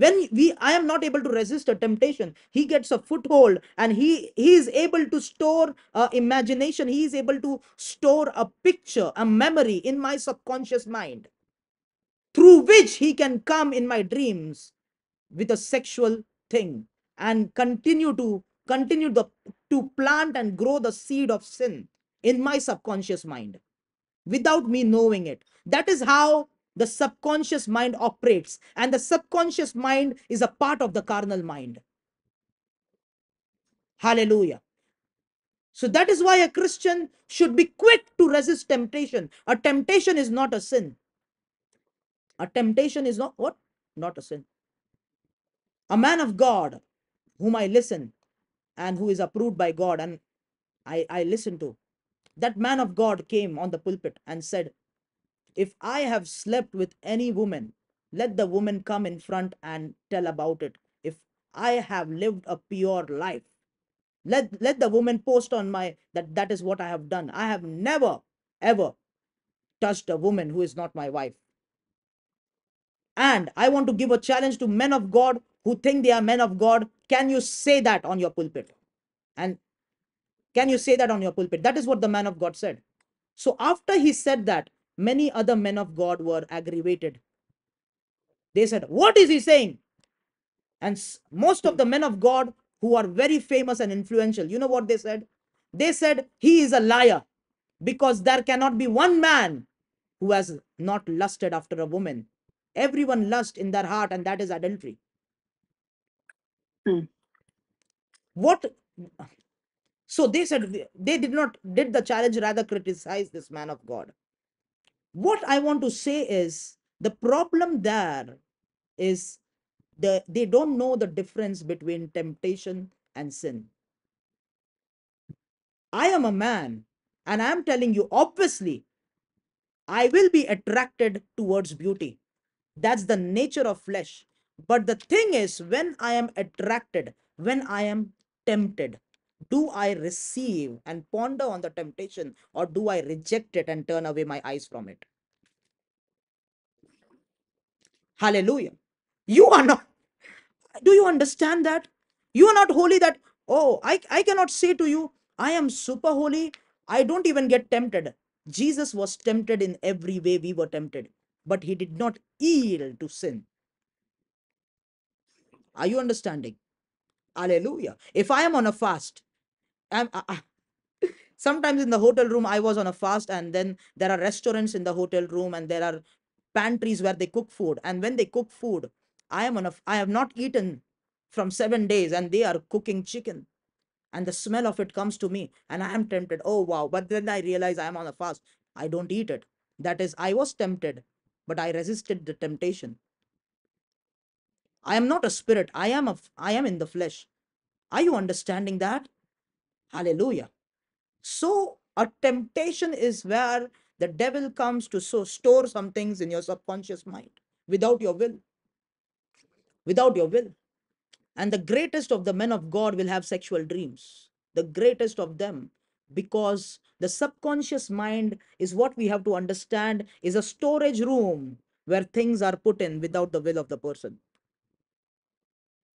when we i am not able to resist a temptation. He gets a foothold and he he is able to store uh, imagination. He is able to store a picture a memory in my subconscious mind through which he can come in my dreams with a sexual thing and continue to continue the to plant and grow the seed of sin in my subconscious mind without me knowing it. That is how the subconscious mind operates and the subconscious mind is a part of the carnal mind. Hallelujah. So that is why a christian should be quick to resist temptation. A temptation is not a sin. A temptation is not what? Not a sin. A man of god whom i listen and who is approved by god and i i listen to that man of god came on the pulpit and said if I have slept with any woman, let the woman come in front and tell about it. If I have lived a pure life, let, let the woman post on my that that is what I have done. I have never ever touched a woman who is not my wife. And I want to give a challenge to men of God who think they are men of God. Can you say that on your pulpit? And can you say that on your pulpit? That is what the man of God said. So after he said that, many other men of God were aggravated. They said, What is he saying? And most of the men of God who are very famous and influential, you know what they said? They said, He is a liar because there cannot be one man who has not lusted after a woman. Everyone lust in their heart, and that is adultery. Hmm. What? So they said they did not did the challenge rather criticize this man of God what I want to say is the problem there is the they don't know the difference between temptation and sin. I am a man and I am telling you, obviously, I will be attracted towards beauty. That's the nature of flesh. But the thing is, when I am attracted, when I am tempted, do I receive and ponder on the temptation or do I reject it and turn away my eyes from it? Hallelujah. You are not. Do you understand that? You are not holy that, oh, I, I cannot say to you, I am super holy. I don't even get tempted. Jesus was tempted in every way we were tempted, but he did not yield to sin. Are you understanding? Hallelujah. If I am on a fast, I'm, I, sometimes in the hotel room, I was on a fast, and then there are restaurants in the hotel room, and there are pantries where they cook food. And when they cook food, I am on a, I have not eaten from seven days, and they are cooking chicken. And the smell of it comes to me, and I am tempted. Oh, wow. But then I realize I am on a fast. I don't eat it. That is, I was tempted, but I resisted the temptation. I am not a spirit. I am a, I am in the flesh. Are you understanding that? Hallelujah. So a temptation is where the devil comes to so store some things in your subconscious mind without your will. Without your will. And the greatest of the men of God will have sexual dreams. The greatest of them. Because the subconscious mind is what we have to understand is a storage room where things are put in without the will of the person.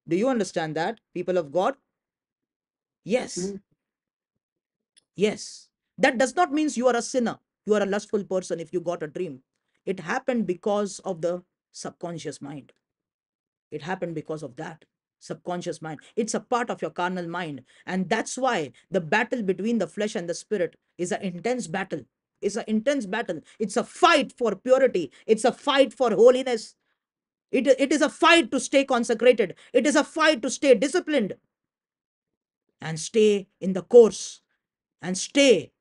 Do you understand that, people of God? Yes. Mm. Yes. That does not mean you are a sinner. You are a lustful person if you got a dream. It happened because of the subconscious mind. It happened because of that subconscious mind. It's a part of your carnal mind. And that's why the battle between the flesh and the spirit is an intense battle. It's an intense battle. It's a fight for purity. It's a fight for holiness. It, it is a fight to stay consecrated. It is a fight to stay disciplined and stay in the course and stay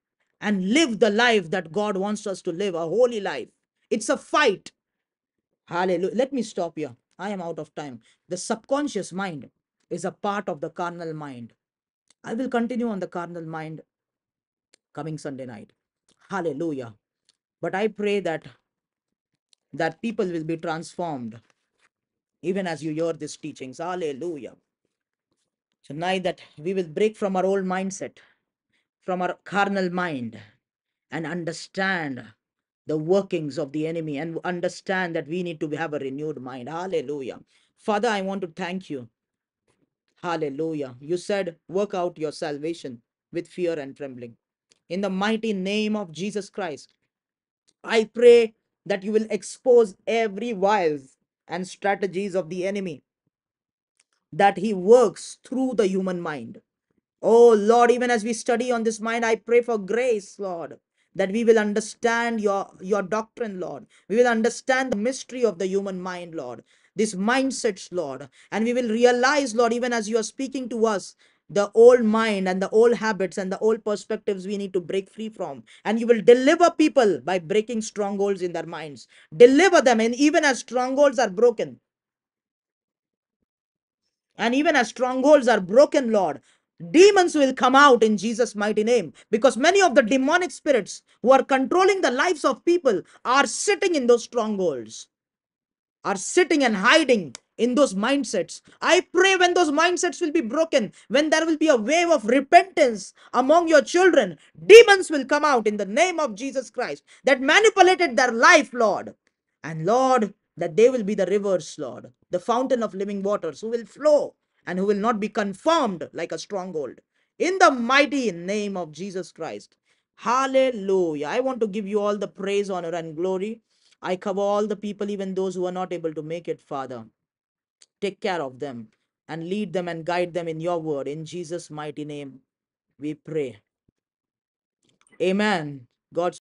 and live the life that God wants us to live, a holy life. It's a fight. Hallelujah. Let me stop here. I am out of time. The subconscious mind is a part of the carnal mind. I will continue on the carnal mind coming Sunday night. Hallelujah. But I pray that that people will be transformed even as you hear these teachings. Hallelujah. Tonight that we will break from our old mindset, from our carnal mind, and understand the workings of the enemy and understand that we need to have a renewed mind. Hallelujah. Father, I want to thank you. Hallelujah. You said, work out your salvation with fear and trembling. In the mighty name of Jesus Christ, I pray that you will expose every wiles and strategies of the enemy that he works through the human mind. Oh Lord, even as we study on this mind, I pray for grace, Lord, that we will understand your, your doctrine, Lord. We will understand the mystery of the human mind, Lord. These mindsets, Lord. And we will realize, Lord, even as you are speaking to us, the old mind and the old habits and the old perspectives we need to break free from. And you will deliver people by breaking strongholds in their minds. Deliver them, and even as strongholds are broken, and even as strongholds are broken, Lord, demons will come out in Jesus' mighty name. Because many of the demonic spirits who are controlling the lives of people are sitting in those strongholds, are sitting and hiding in those mindsets. I pray when those mindsets will be broken, when there will be a wave of repentance among your children, demons will come out in the name of Jesus Christ that manipulated their life, Lord. And Lord, that they will be the rivers, Lord, the fountain of living waters who will flow and who will not be confirmed like a stronghold. In the mighty name of Jesus Christ. Hallelujah. I want to give you all the praise, honor, and glory. I cover all the people, even those who are not able to make it, Father. Take care of them and lead them and guide them in your word. In Jesus' mighty name, we pray. Amen. God's